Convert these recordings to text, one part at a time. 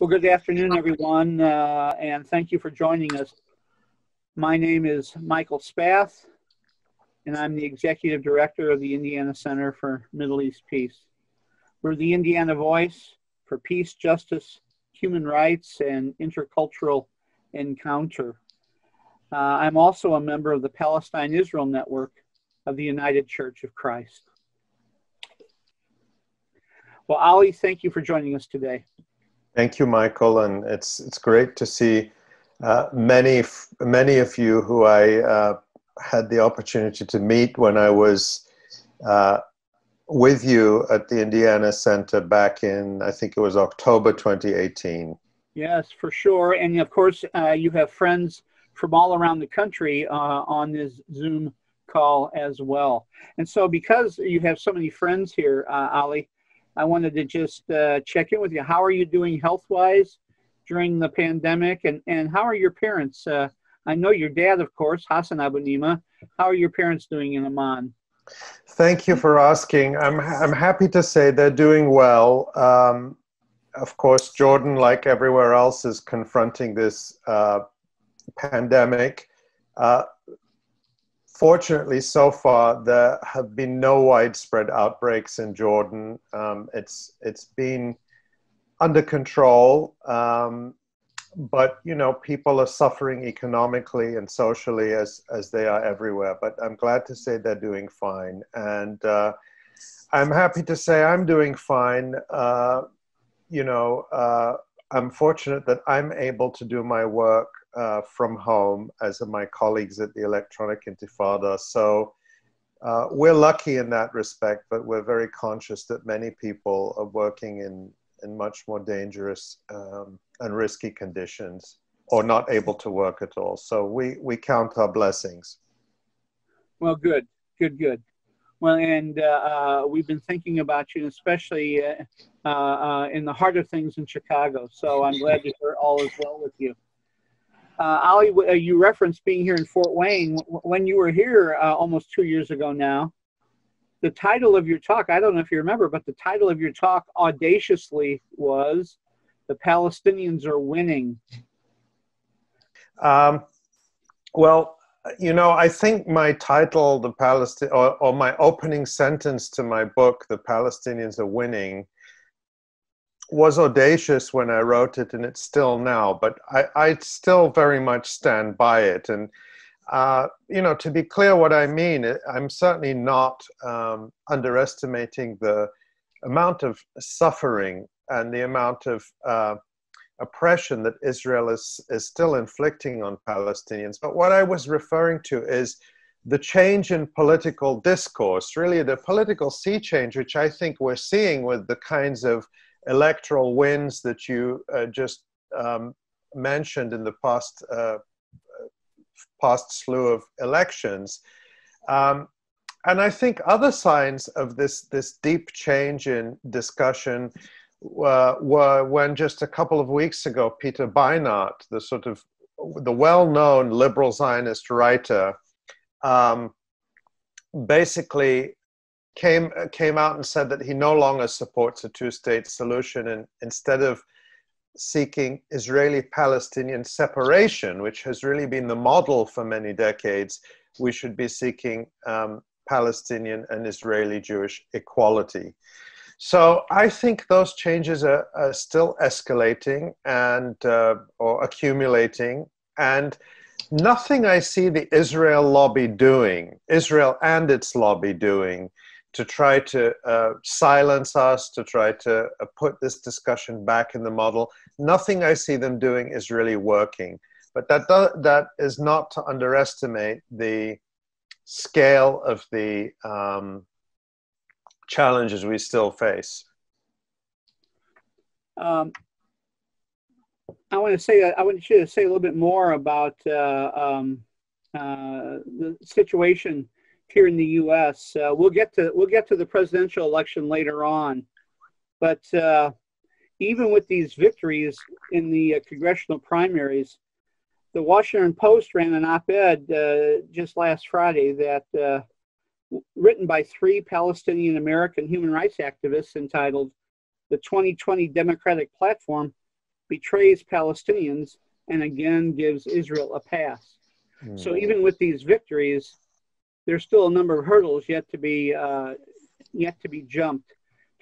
Well, good afternoon, everyone, uh, and thank you for joining us. My name is Michael Spath, and I'm the Executive Director of the Indiana Center for Middle East Peace. We're the Indiana voice for peace, justice, human rights, and intercultural encounter. Uh, I'm also a member of the Palestine Israel Network of the United Church of Christ. Well, Ali, thank you for joining us today. Thank you, Michael, and it's it's great to see uh, many many of you who I uh, had the opportunity to meet when I was uh, with you at the Indiana Center back in I think it was October 2018. Yes, for sure, and of course uh, you have friends from all around the country uh, on this Zoom call as well. And so, because you have so many friends here, uh, Ali, I wanted to just uh, check in with you. How are you doing health wise during the pandemic? And, and how are your parents? Uh, I know your dad, of course, Hassan Abu Nima. How are your parents doing in Amman? Thank you for asking. I'm, I'm happy to say they're doing well. Um, of course, Jordan, like everywhere else, is confronting this uh, pandemic. Fortunately, so far there have been no widespread outbreaks in Jordan. Um, it's it's been under control, um, but you know people are suffering economically and socially as as they are everywhere. But I'm glad to say they're doing fine, and uh, I'm happy to say I'm doing fine. Uh, you know, uh, I'm fortunate that I'm able to do my work uh, from home, as are my colleagues at the Electronic Intifada. So uh, we're lucky in that respect, but we're very conscious that many people are working in, in much more dangerous um, and risky conditions or not able to work at all. So we, we count our blessings. Well, good, good, good. Well, and uh, uh, we've been thinking about you, especially uh, uh, uh, in the heart of things in Chicago. So I'm glad to hear all is well with you. Uh, Ali, uh, you referenced being here in Fort Wayne. When you were here uh, almost two years ago now, the title of your talk, I don't know if you remember, but the title of your talk audaciously was The Palestinians Are Winning. Um, well, you know, I think my title, the Palestine, or, or my opening sentence to my book, The Palestinians Are Winning, was audacious when I wrote it, and it's still now. But I, I still very much stand by it. And uh, you know, to be clear, what I mean, I'm certainly not um, underestimating the amount of suffering and the amount of uh, oppression that Israel is is still inflicting on Palestinians. But what I was referring to is the change in political discourse, really the political sea change, which I think we're seeing with the kinds of electoral wins that you uh, just um, mentioned in the past uh, past slew of elections. Um, and I think other signs of this this deep change in discussion uh, were when just a couple of weeks ago, Peter Beinart, the sort of the well-known liberal Zionist writer, um, basically came came out and said that he no longer supports a two-state solution, and instead of seeking Israeli-Palestinian separation, which has really been the model for many decades, we should be seeking um, Palestinian and Israeli Jewish equality. So I think those changes are, are still escalating and uh, or accumulating, and nothing I see the Israel lobby doing, Israel and its lobby doing, to try to uh, silence us, to try to uh, put this discussion back in the model. Nothing I see them doing is really working. But that, do, that is not to underestimate the scale of the um, challenges we still face. Um, I want to say I want you to say a little bit more about uh, um, uh, the situation here in the U.S. Uh, we'll get to we'll get to the presidential election later on, but uh, even with these victories in the uh, congressional primaries, the Washington Post ran an op-ed uh, just last Friday that uh, written by three Palestinian American human rights activists entitled "The 2020 Democratic Platform betrays Palestinians, and again gives Israel a pass. Mm. So even with these victories, there's still a number of hurdles yet to be uh, yet to be jumped.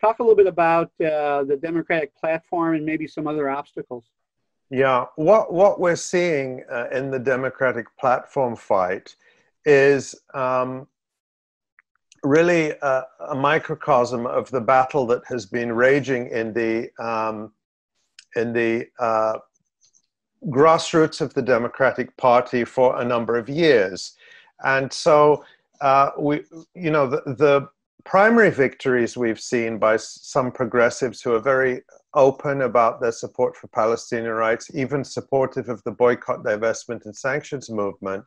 Talk a little bit about uh, the Democratic platform and maybe some other obstacles. Yeah, what what we're seeing uh, in the Democratic platform fight is um, really a, a, microcosm of the battle that has been raging in the um, in the uh, grassroots of the Democratic Party for a number of years, and so uh, we, you know, the, the primary victories we've seen by some progressives who are very open about their support for Palestinian rights, even supportive of the boycott, divestment, and sanctions movement,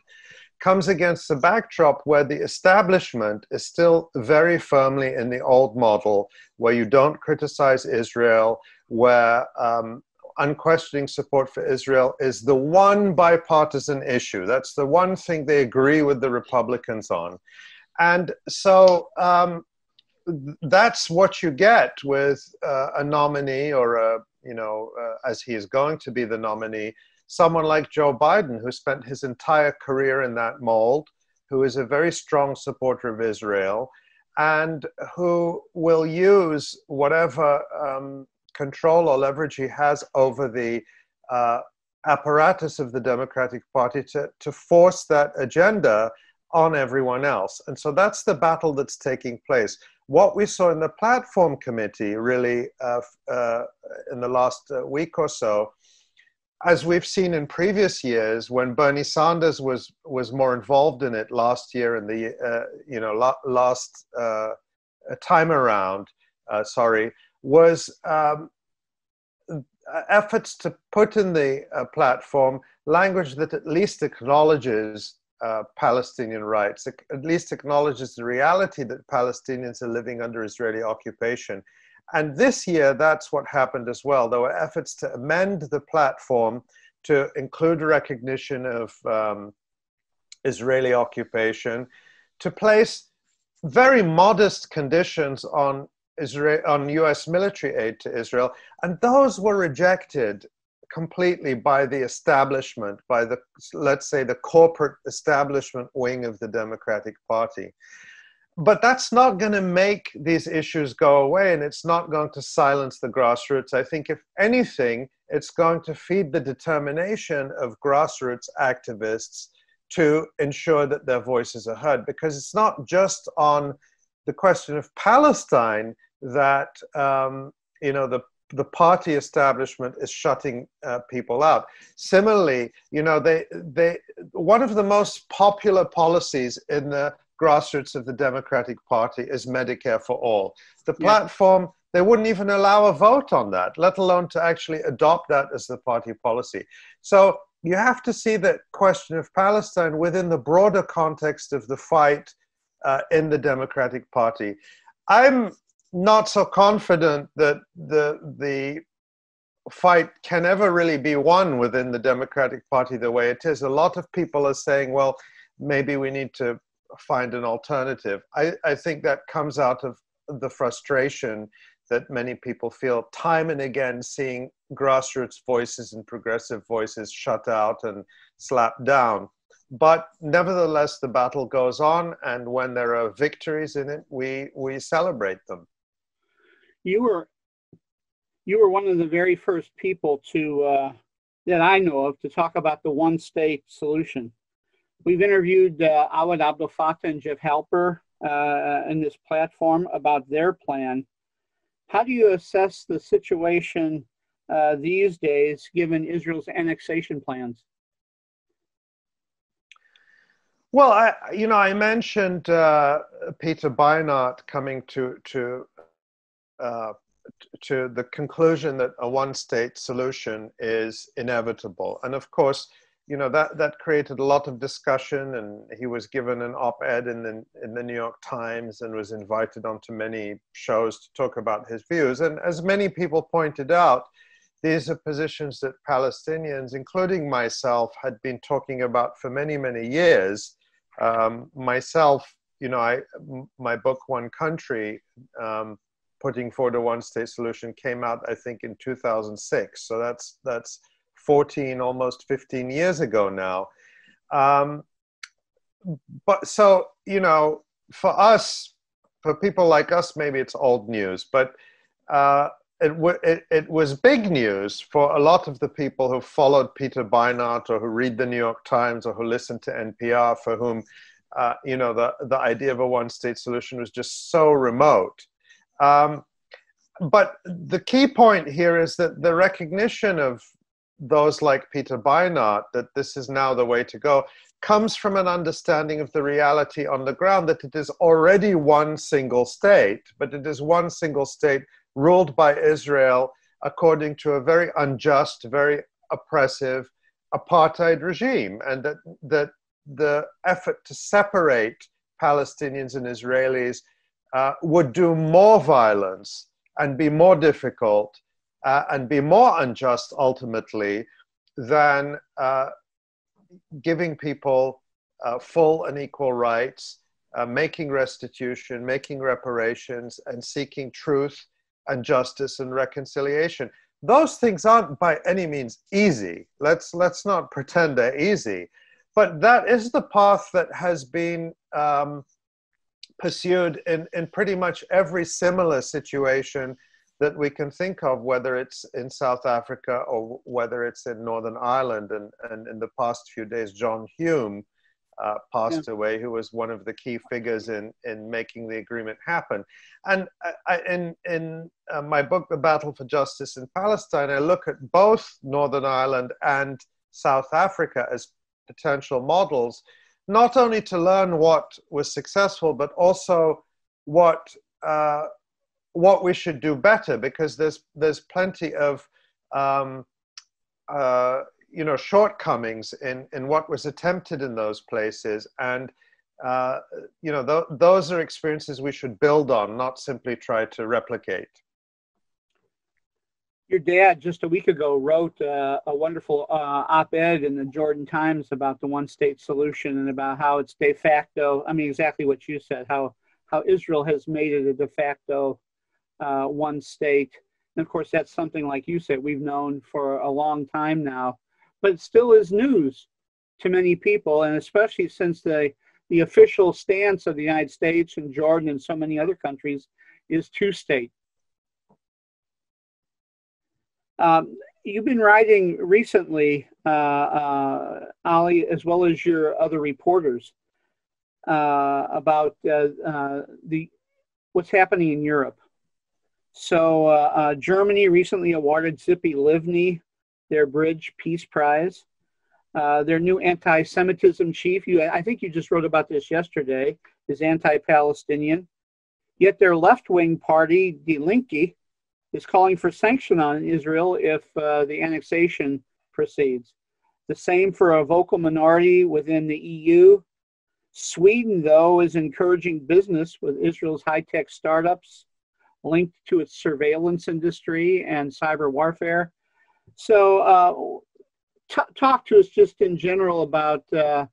comes against the backdrop where the establishment is still very firmly in the old model, where you don't criticize Israel, where um, unquestioning support for Israel is the one bipartisan issue. That's the one thing they agree with the Republicans on. And so um, that's what you get with uh, a nominee or a, you know, uh, as he is going to be the nominee, someone like Joe Biden, who spent his entire career in that mold, who is a very strong supporter of Israel, and who will use whatever um, control or leverage he has over the uh, apparatus of the Democratic Party to, to force that agenda on everyone else. And so that's the battle that's taking place. What we saw in the platform committee, really, uh, uh, in the last uh, week or so, as we've seen in previous years, when Bernie Sanders was was more involved in it last year and the uh, you know la- last uh, time around, uh, sorry, was um, efforts to put in the platform language that at least acknowledges uh, Palestinian rights, at least acknowledges the reality that Palestinians are living under Israeli occupation. And this year, that's what happened as well. There were efforts to amend the platform to include recognition of um, Israeli occupation, to place very modest conditions on Israel, on U.S. military aid to Israel, and those were rejected completely by the establishment, by the, let's say, the corporate establishment wing of the Democratic Party. But that's not going to make these issues go away and it's not going to silence the grassroots. I think, if anything, it's going to feed the determination of grassroots activists to ensure that their voices are heard because it's not just on the question of Palestine that um, you know the the party establishment is shutting uh, people out. Similarly, you know, they, they, one of the most popular policies in the grassroots of the Democratic Party is Medicare for all. The platform, yeah. they wouldn't even allow a vote on that, let alone to actually adopt that as the party policy. So you have to see the question of Palestine within the broader context of the fight uh, in the Democratic Party. I'm not so confident that the the fight can ever really be won within the Democratic Party the way it is. A lot of people are saying, well, maybe we need to find an alternative. I, I think that comes out of the frustration that many people feel time and again seeing grassroots voices and progressive voices shut out and slapped down. But nevertheless, the battle goes on, and when there are victories in it, we, we celebrate them you were you were one of the very first people to uh, that I know of to talk about the one state solution. We've interviewed uh, Awad Abdel Fattah and Jeff Halper uh, in this platform about their plan. How do you assess the situation uh, these days, given Israel's annexation plans? Well, I, you know, I mentioned uh, Peter Beinart coming to to uh, to the conclusion that a one-state solution is inevitable. And of course, you know that that created a lot of discussion, and he was given an op-ed in the in the New York Times and was invited onto many shows to talk about his views. And as many people pointed out, these are positions that Palestinians, including myself, had been talking about for many many years. Um, myself, you know, I my book One Country. Um, putting forward a one-state solution came out, I think, in 2006. So that's that's 14, almost 15 years ago now. Um, but so you know, for us, for people like us, maybe it's old news, but uh, it, it, it, was big news for a lot of the people who followed Peter Beinart or who read the New York Times or who listen to NPR, for whom uh, you know the, the idea of a one-state solution was just so remote. Um, but the key point here is that the recognition of those like Peter Beinart that this is now the way to go comes from an understanding of the reality on the ground that it is already one single state, but it is one single state ruled by Israel according to a very unjust, very oppressive apartheid regime, and that, that the effort to separate Palestinians and Israelis uh, would do more violence and be more difficult uh, and be more unjust ultimately than uh, giving people uh, full and equal rights, uh, making restitution, making reparations, and seeking truth and justice and reconciliation. Those things aren't by any means easy. Let's, let's not pretend they're easy. But that is the path that has been um, pursued in, in pretty much every similar situation that we can think of, whether it's in South Africa or whether it's in Northern Ireland. And, and in the past few days, John Hume uh, passed yeah. away, who was one of the key figures in, in making the agreement happen. And I, in, in uh, my book, The Battle for Justice in Palestine, I look at both Northern Ireland and South Africa as potential models, not only to learn what was successful, but also what uh, what we should do better because there's there's plenty of um, uh, you know shortcomings in in what was attempted in those places. And uh, you know th- those are experiences we should build on not simply try to replicate your dad just a week ago wrote uh, a wonderful uh, op-ed in the jordan times about the one state solution and about how it's de facto i mean exactly what you said how how israel has made it a de facto uh, one state. And of course, that's something like you said, we've known for a long time now, but it still is news to many people, and especially since the, the official stance of the United States and Jordan and so many other countries is two state. Um, you've been writing recently, uh, uh, Ali, as well as your other reporters, uh, about uh, uh, the what's happening in Europe. So uh, Germany recently awarded Tzipi Livni their Bridge Peace Prize. Their new anti-Semitism chief, you, I think you just wrote about this yesterday, is anti-Palestinian. Yet their left-wing party, Die Linke, is calling for sanction on Israel if uh, the annexation proceeds. The same for a vocal minority within the EU. Sweden, though, is encouraging business with Israel's high-tech startups linked to its surveillance industry and cyber warfare. So, uh, talk to us just in general about uh,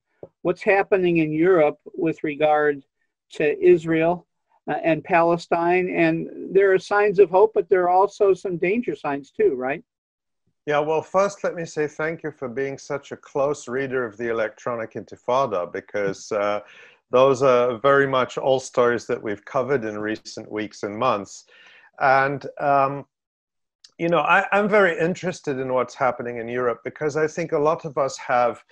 what's happening in Europe with regard to Israel and Palestine. And there are signs of hope, but there are also some danger signs too, right? Yeah, well, first, let me say thank you for being such a close reader of the Electronic Intifada because uh, those are very much all stories that we've covered in recent weeks and months. And, um, you know, I, I'm very interested in what's happening in Europe because I think a lot of us have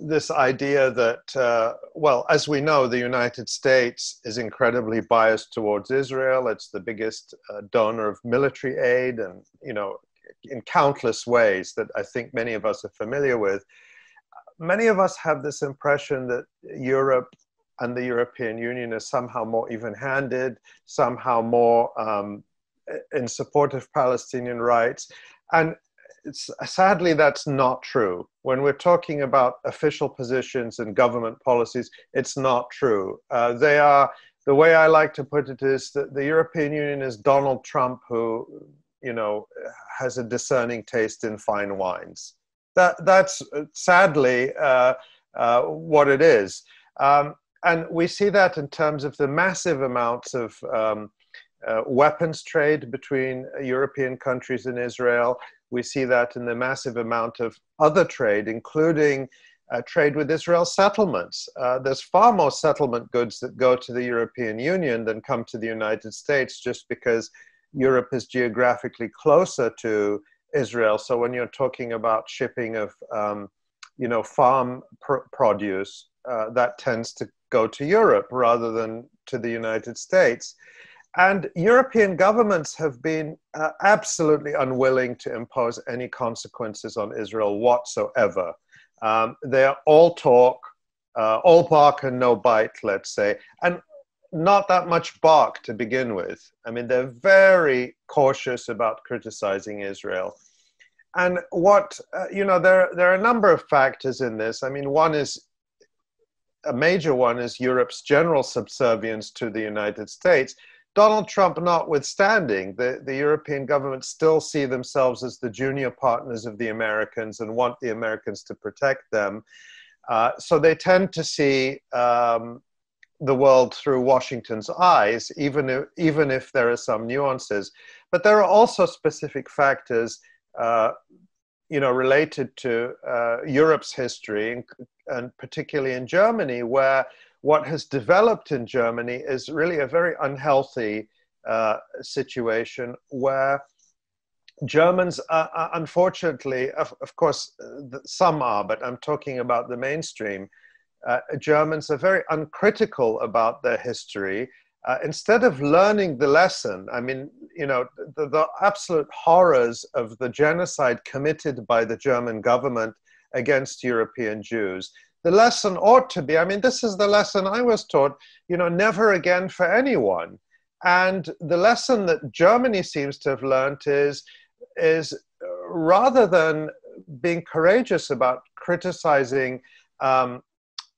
this idea that, uh, well, as we know, the United States is incredibly biased towards Israel. It's the biggest uh, donor of military aid and, you know, in countless ways that I think many of us are familiar with. Many of us have this impression that Europe and the European Union is somehow more even handed, somehow more um, in support of Palestinian rights. And sadly, that's not true. When we're talking about official positions and government policies, it's not true. Uh, they are, the way I like to put it is that the European Union is Donald Trump who, you know, has a discerning taste in fine wines. That, that's sadly uh, uh, what it is. Um, and we see that in terms of the massive amounts of um, uh, weapons trade between European countries and Israel. We see that in the massive amount of other trade, including uh, trade with Israel settlements. Uh, there's far more settlement goods that go to the European Union than come to the United States just because Europe is geographically closer to Israel. So when you're talking about shipping of, um, you know, farm pr- produce, uh, that tends to go to Europe rather than to the United States. And European governments have been uh, absolutely unwilling to impose any consequences on Israel whatsoever. Um, they're all talk, uh, all bark and no bite, let's say, and not that much bark to begin with. I mean, they're very cautious about criticizing Israel. And what, uh, you know, there, there are a number of factors in this. I mean, one is a major one is Europe's general subservience to the United States. Donald Trump notwithstanding, the, the European governments still see themselves as the junior partners of the Americans and want the Americans to protect them. Uh, so they tend to see um, the world through Washington's eyes, even if, even if there are some nuances. But there are also specific factors, uh, you know, related to uh, Europe's history, and, and particularly in Germany, where what has developed in Germany is really a very unhealthy uh, situation where Germans, are, unfortunately, of, of course, uh, some are, but I'm talking about the mainstream. Uh, Germans are very uncritical about their history. Uh, instead of learning the lesson, I mean, you know, the, the absolute horrors of the genocide committed by the German government against European Jews, the lesson ought to be i mean this is the lesson i was taught you know never again for anyone. And the lesson that germany seems to have learned is is rather than being courageous about criticizing um,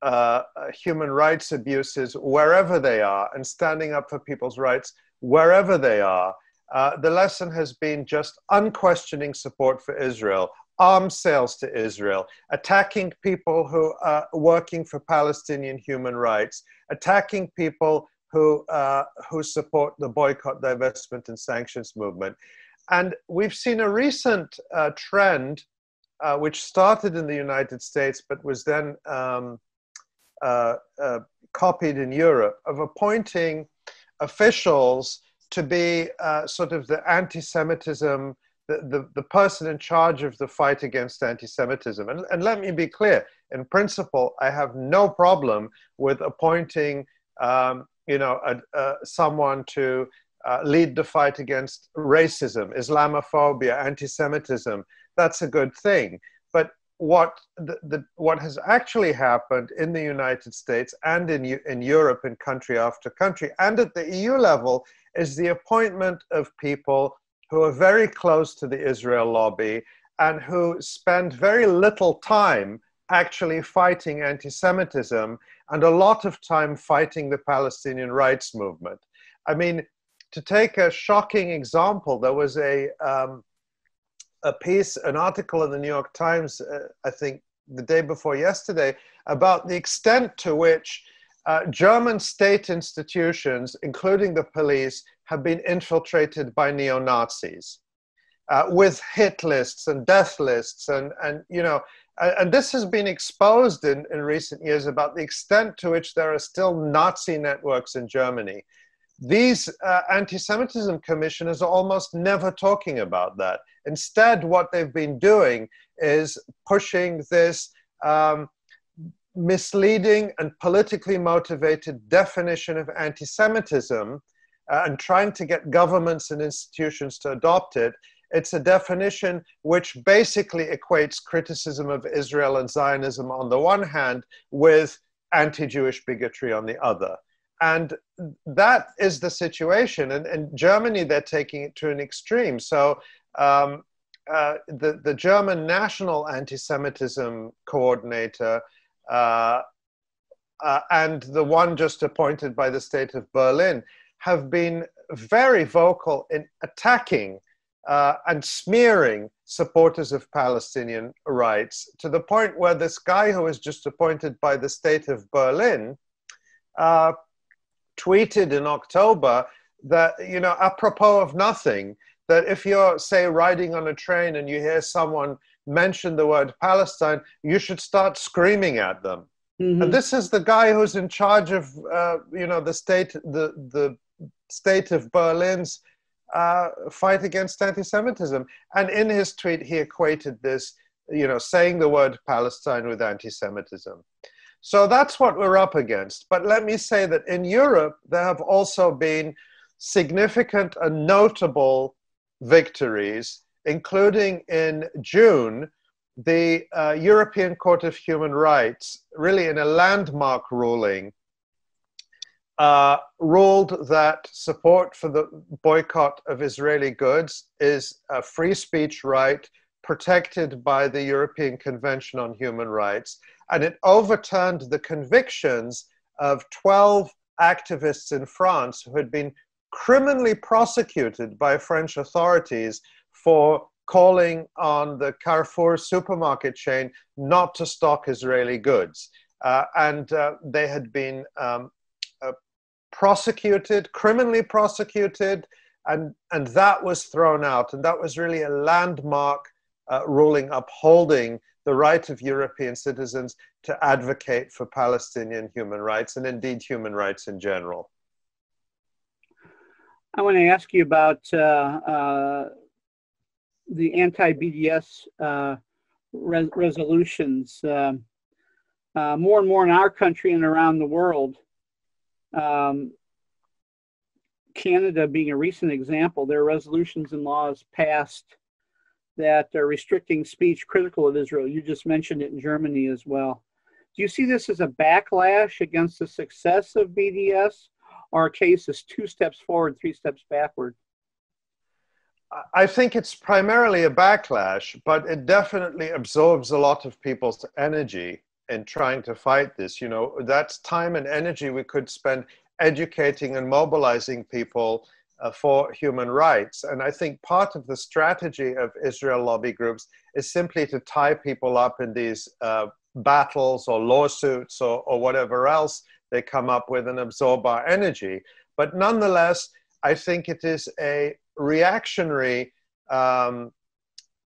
uh, human rights abuses wherever they are and standing up for people's rights wherever they are uh, the lesson has been just unquestioning support for Israel, arms sales to Israel, attacking people who are working for Palestinian human rights, attacking people who, uh, who support the boycott, divestment, and sanctions movement. And we've seen a recent uh, trend, uh, which started in the United States but was then um, uh, uh, copied in Europe, of appointing officials to be uh, sort of the anti Semitism the, the, the person in charge of the fight against anti Semitism. And, and let me be clear in principle, I have no problem with appointing um, you know, a, a, someone to uh, lead the fight against racism, Islamophobia, anti Semitism. That's a good thing. But what, the, the, what has actually happened in the United States and in, in Europe, in country after country, and at the EU level, is the appointment of people who are very close to the Israel lobby and who spend very little time actually fighting anti Semitism and a lot of time fighting the Palestinian rights movement. I mean, to take a shocking example, there was a, um, a piece, an article in the New York Times, uh, I think the day before yesterday, about the extent to which uh, German state institutions, including the police, have been infiltrated by neo Nazis uh, with hit lists and death lists. And, and you know, and this has been exposed in, in recent years about the extent to which there are still Nazi networks in Germany. These uh, anti Semitism commissioners are almost never talking about that. Instead, what they've been doing is pushing this um, misleading and politically motivated definition of anti Semitism uh, and trying to get governments and institutions to adopt it, it's a definition which basically equates criticism of Israel and Zionism on the one hand with anti Jewish bigotry on the other. And that is the situation. And in Germany, they're taking it to an extreme. So um, uh, the, the German national anti Semitism coordinator and the one just appointed by the state of Berlin have been very vocal in attacking uh, and smearing supporters of Palestinian rights to the point where this guy who was just appointed by the state of Berlin uh, tweeted in October that, you know, apropos of nothing, that if you're, say, riding on a train and you hear someone mention the word Palestine, you should start screaming at them. Mm-hmm. And this is the guy who's in charge of, uh, you know, the state, the, the state of Berlin's uh, fight against anti-Semitism. And in his tweet, he equated this, you know, saying the word Palestine with anti-Semitism. So that's what we're up against. But let me say that in Europe, there have also been significant and notable victories, including in June, the uh, European Court of Human Rights, really in a landmark ruling, uh, ruled that support for the boycott of Israeli goods is a free speech right protected by the European Convention on Human Rights. And it overturned the convictions of 12 activists in France who had been criminally prosecuted by French authorities for calling on the Carrefour supermarket chain not to stock Israeli goods. Uh, and uh, they had been um, prosecuted, criminally prosecuted, and, and that was thrown out. And that was really a landmark uh, ruling upholding the right of European citizens to advocate for Palestinian human rights and indeed human rights in general. I want to ask you about uh, uh, the anti BDS uh, res- resolutions. Um, uh, more and more in our country and around the world, um, Canada being a recent example, there are resolutions and laws passed that are restricting speech critical of Israel. You just mentioned it in Germany as well. Do you see this as a backlash against the success of BDS or a case is two steps forward, three steps backward? I think it's primarily a backlash, but it definitely absorbs a lot of people's energy in trying to fight this. You know, that's time and energy we could spend educating and mobilizing people uh, for human rights. And I think part of the strategy of Israel lobby groups is simply to tie people up in these uh, battles or lawsuits or, or whatever else they come up with and absorb our energy. But nonetheless, I think it is a reactionary um,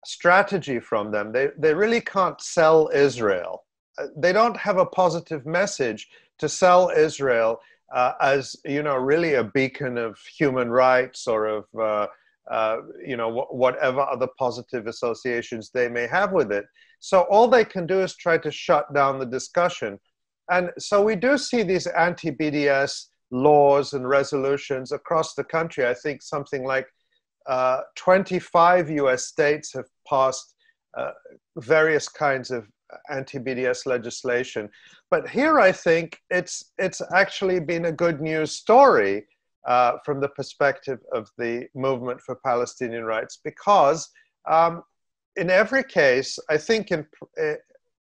strategy from them. They, they really can't sell Israel. Uh, they don't have a positive message to sell Israel uh, as you know really a beacon of human rights or of uh, uh, you know wh- whatever other positive associations they may have with it. So all they can do is try to shut down the discussion, and so we do see these anti-BDS laws and resolutions across the country. I think something like uh, 25 U.S. states have passed uh, various kinds of anti-BDS legislation. But here, I think it's it's actually been a good news story uh, from the perspective of the movement for Palestinian rights because um, in every case, I think in, uh,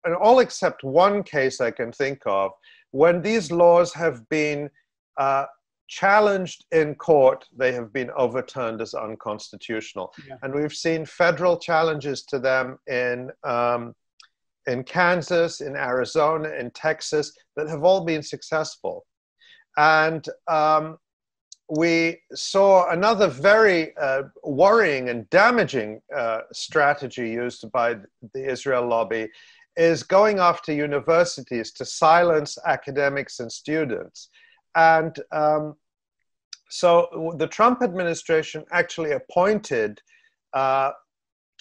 in all except one case I can think of, when these laws have been uh, challenged in court, they have been overturned as unconstitutional. Yeah. And we've seen federal challenges to them in um, in Kansas, in Arizona, in Texas that have all been successful. And um, we saw another very uh, worrying and damaging uh, strategy used by the Israel lobby is going after universities to silence academics and students. And um, so the Trump administration actually appointed uh,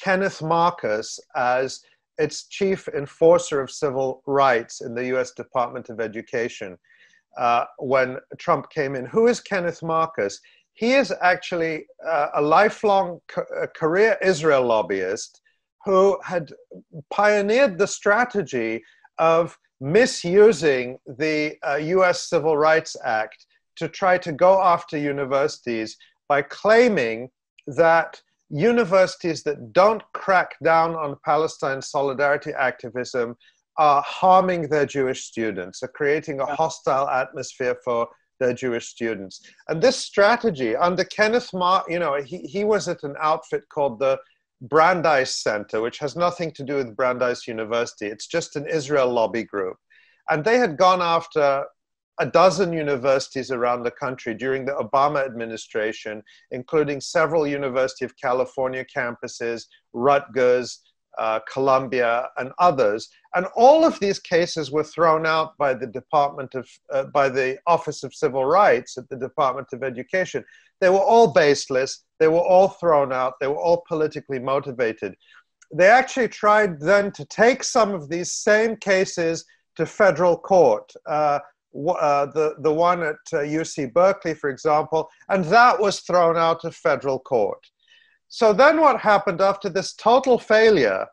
Kenneth Marcus as its chief enforcer of civil rights in the US Department of Education uh, when Trump came in. Who is Kenneth Marcus? He is actually uh, a lifelong co- a career Israel lobbyist who had pioneered the strategy of misusing the uh, US Civil Rights Act to try to go after universities by claiming that universities that don't crack down on Palestine solidarity activism are harming their Jewish students, are creating a hostile atmosphere for their Jewish students. And this strategy under Kenneth Marr, you know, he, he was at an outfit called the Brandeis Center, which has nothing to do with Brandeis University. It's just an Israel lobby group. And they had gone after a dozen universities around the country during the Obama administration, including several University of California campuses, Rutgers, uh, Columbia, and others. And all of these cases were thrown out by the Department of, uh, by the Office of Civil Rights at the Department of Education. They were all baseless. They were all thrown out. They were all politically motivated. They actually tried then to take some of these same cases to federal court. Uh, uh, the, the one at uh, UC Berkeley, for example, and that was thrown out of federal court. So then what happened after this total failure?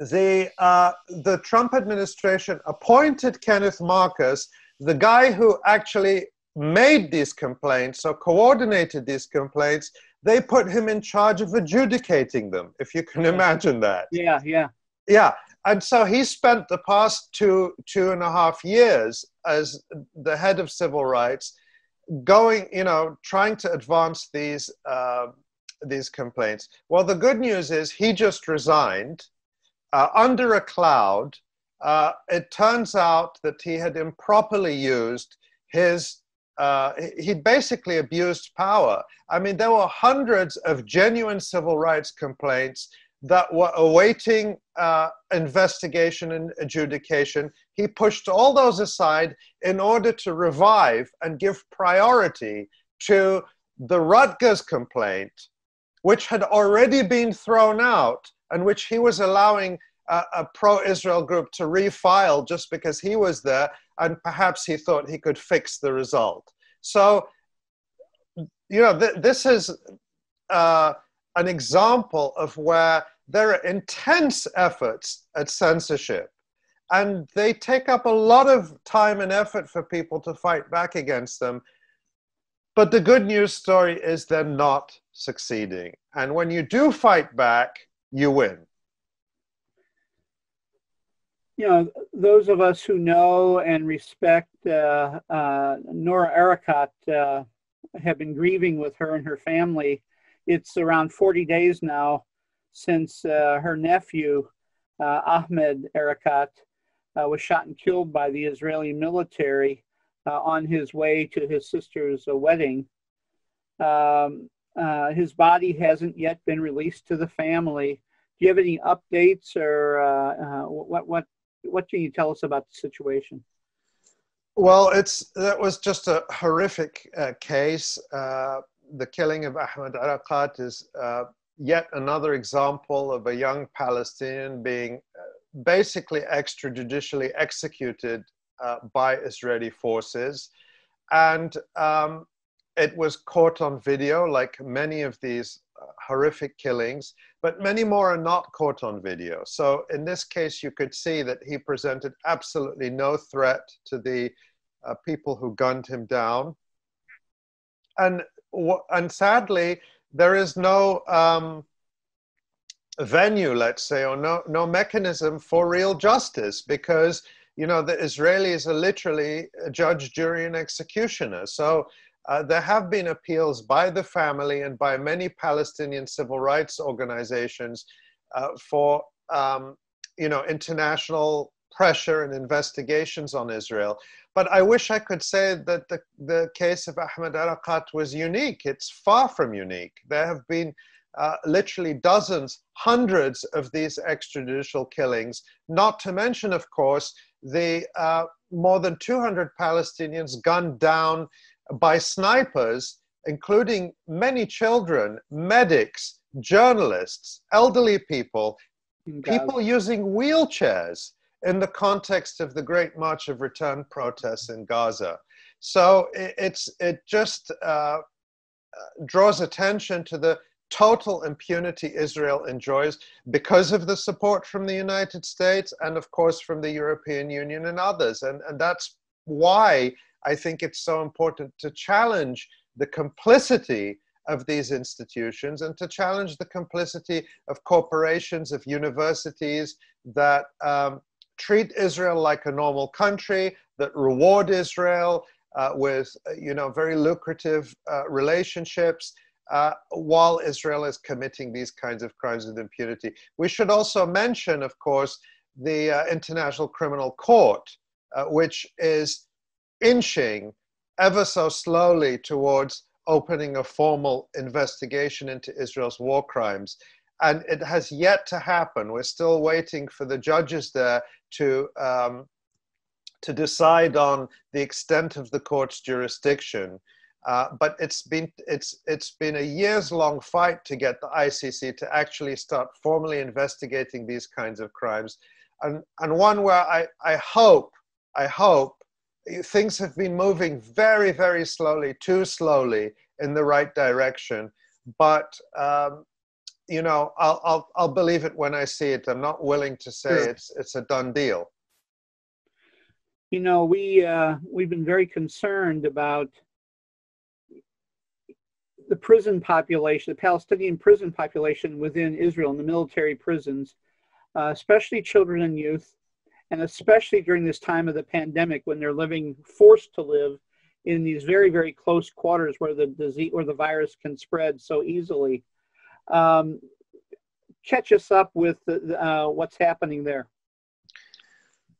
The, uh, the Trump administration appointed Kenneth Marcus, the guy who actually made these complaints or coordinated these complaints, they put him in charge of adjudicating them, if you can imagine that. Yeah, yeah. Yeah. And so he spent the past two, two and a half years as the head of civil rights, going, you know, trying to advance these uh, these complaints. Well, the good news is he just resigned uh, under a cloud. Uh, it turns out that he had improperly used his, uh, he basically abused power. I mean, there were hundreds of genuine civil rights complaints that were awaiting uh, investigation and adjudication. He pushed all those aside in order to revive and give priority to the Rutgers complaint which had already been thrown out and which he was allowing a, a pro Israel group to refile just because he was there and perhaps he thought he could fix the result. So, you know, th- this is uh, an example of where there are intense efforts at censorship. And they take up a lot of time and effort for people to fight back against them. But the good news story is they're not succeeding. And when you do fight back, you win. You know, those of us who know and respect uh, uh, Noura Erakat uh, have been grieving with her and her family. It's around 40 days now since uh, her nephew, uh, Ahmed Erakat, uh, was shot and killed by the Israeli military on his way to his sister's uh, wedding. Um, uh, his body hasn't yet been released to the family. Do you have any updates or uh, uh, what, what, what can you tell us about the situation? Well, it's that was just a horrific uh, case. the killing of Ahmed Erakat is yet another example of a young Palestinian being basically extrajudicially executed uh, by Israeli forces. And um, it was caught on video, like many of these uh, horrific killings, but many more are not caught on video. So in this case, you could see that he presented absolutely no threat to the uh, people who gunned him down. And, and sadly, there is no um, venue, let's say, or no, no mechanism for real justice because you know, the Israelis are literally a judge, jury, and executioner. So uh, there have been appeals by the family and by many Palestinian civil rights organizations uh, for, um, you know, international pressure and investigations on Israel. But I wish I could say that the, the case of Ahmed Erakat was unique. It's far from unique. There have been uh, literally dozens, hundreds of these extrajudicial killings, not to mention, of course, the uh, more than 200 Palestinians gunned down by snipers, including many children, medics, journalists, elderly people, people using wheelchairs in the context of the Great March of Return protests in Gaza. So it, it's, it just uh, uh draws attention to the total impunity Israel enjoys because of the support from the United States and, of course, from the European Union and others. And, and that's why I think it's so important to challenge the complicity of these institutions and to challenge the complicity of corporations, of universities that um, treat Israel like a normal country, that reward Israel uh, with, you know, very lucrative uh, relationships uh, while Israel is committing these kinds of crimes with impunity. We should also mention, of course, the uh, International Criminal Court, uh, which is inching ever so slowly towards opening a formal investigation into Israel's war crimes. And it has yet to happen. We're still waiting for the judges there to, um, to decide on the extent of the court's jurisdiction. Uh, but it's been it's it's been a years long fight to get the ICC to actually start formally investigating these kinds of crimes, and and one where I I hope I hope things have been moving very very slowly, too slowly in the right direction, but. Um, you know, I'll, I'll I'll believe it when I see it. I'm not willing to say sure. it's it's a done deal. You know, we uh, we've been very concerned about the prison population, the Palestinian prison population within Israel in the military prisons, uh, especially children and youth, and especially during this time of the pandemic when they're living forced to live in these very very close quarters where the disease or the virus can spread so easily. Um, catch us up with uh, what's happening there.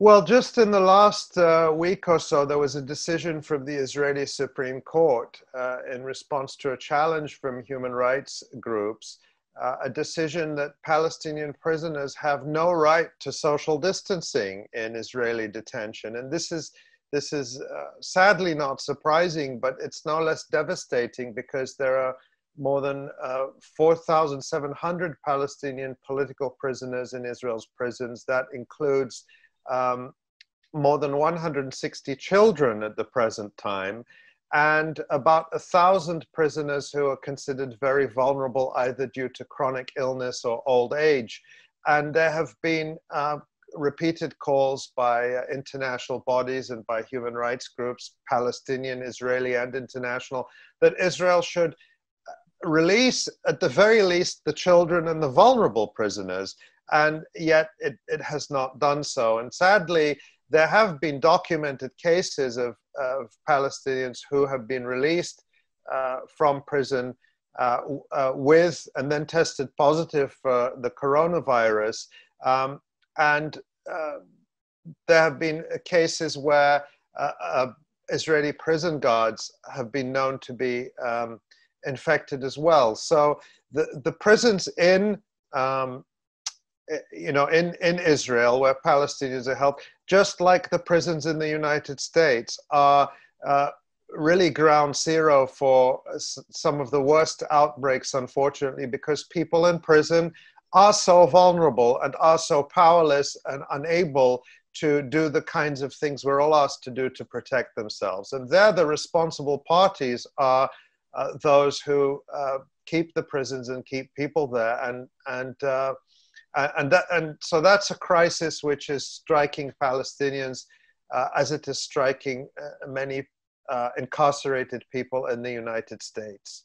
Well, just in the last uh, week or so, there was a decision from the Israeli Supreme Court uh, in response to a challenge from human rights groups, uh, a decision that Palestinian prisoners have no right to social distancing in Israeli detention. And this is, this is uh, sadly not surprising, but it's no less devastating because there are more than uh, 4,700 Palestinian political prisoners in Israel's prisons. That includes um, more than 160 children at the present time, and about a thousand prisoners who are considered very vulnerable either due to chronic illness or old age. And there have been uh, repeated calls by uh, international bodies and by human rights groups, Palestinian, Israeli, and international, that Israel should uh, release, at the very least, the children and the vulnerable prisoners and yet it, it has not done so. And sadly, there have been documented cases of, of Palestinians who have been released uh, from prison uh, uh, with and then tested positive for the coronavirus. Um, and uh, there have been cases where uh, uh, Israeli prison guards have been known to be um, infected as well. So the, the prisons in um, you know, in, in Israel, where Palestinians are held, just like the prisons in the United States, are uh, really ground zero for some of the worst outbreaks, unfortunately, because people in prison are so vulnerable and are so powerless and unable to do the kinds of things we're all asked to do to protect themselves. And there, the responsible parties are uh, those who uh, keep the prisons and keep people there. And, and uh, and that, and so that's a crisis which is striking Palestinians uh, as it is striking uh, many uh, incarcerated people in the United States.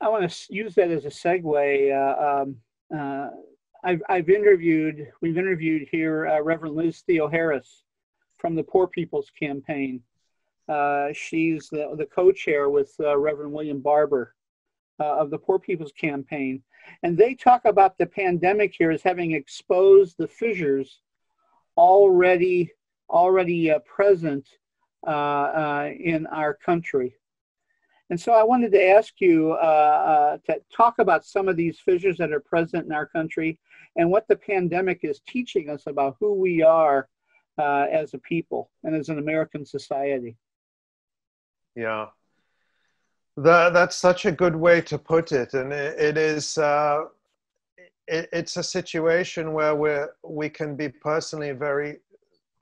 I want to use that as a segue. Uh, um, uh, I've, I've interviewed, we've interviewed here uh, Reverend Liz Theoharis from the Poor People's Campaign. she's the, the co-chair with Reverend William Barber of the Poor People's Campaign. And they talk about the pandemic here as having exposed the fissures already already uh, present uh, uh, in our country. And so I wanted to ask you uh, uh, to talk about some of these fissures that are present in our country and what the pandemic is teaching us about who we are uh, as a people and as an American society. Yeah, that, that's such a good way to put it, and it, it is. Uh, it, it's a situation where we we can be personally very,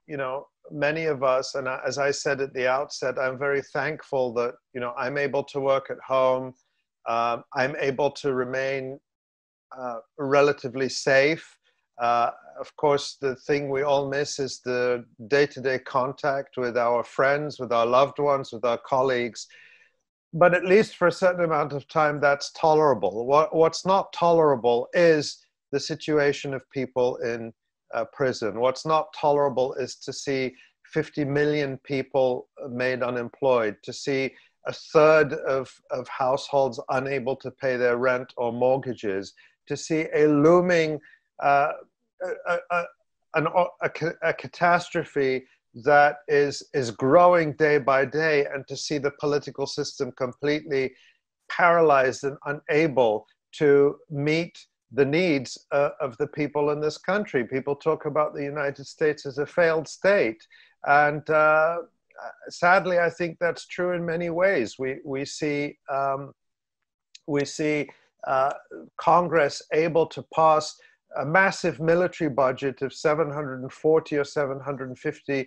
you know, many of us, and as I said at the outset, I'm very thankful that you know I'm able to work at home. Um, I'm able to remain uh, relatively safe. Uh, of course, the thing we all miss is the day-to-day contact with our friends, with our loved ones, with our colleagues but at least for a certain amount of time, that's tolerable. What, what's not tolerable is the situation of people in uh, prison. What's not tolerable is to see 50 million people made unemployed, to see a third of, of households unable to pay their rent or mortgages, to see a looming, uh, a, a, a, a catastrophe that is is growing day by day and to see the political system completely paralyzed and unable to meet the needs uh, of the people in this country. People talk about the United States as a failed state. And uh, sadly, I think that's true in many ways. We, we see, um, we see uh, Congress able to pass a massive military budget of 740 or 750 uh,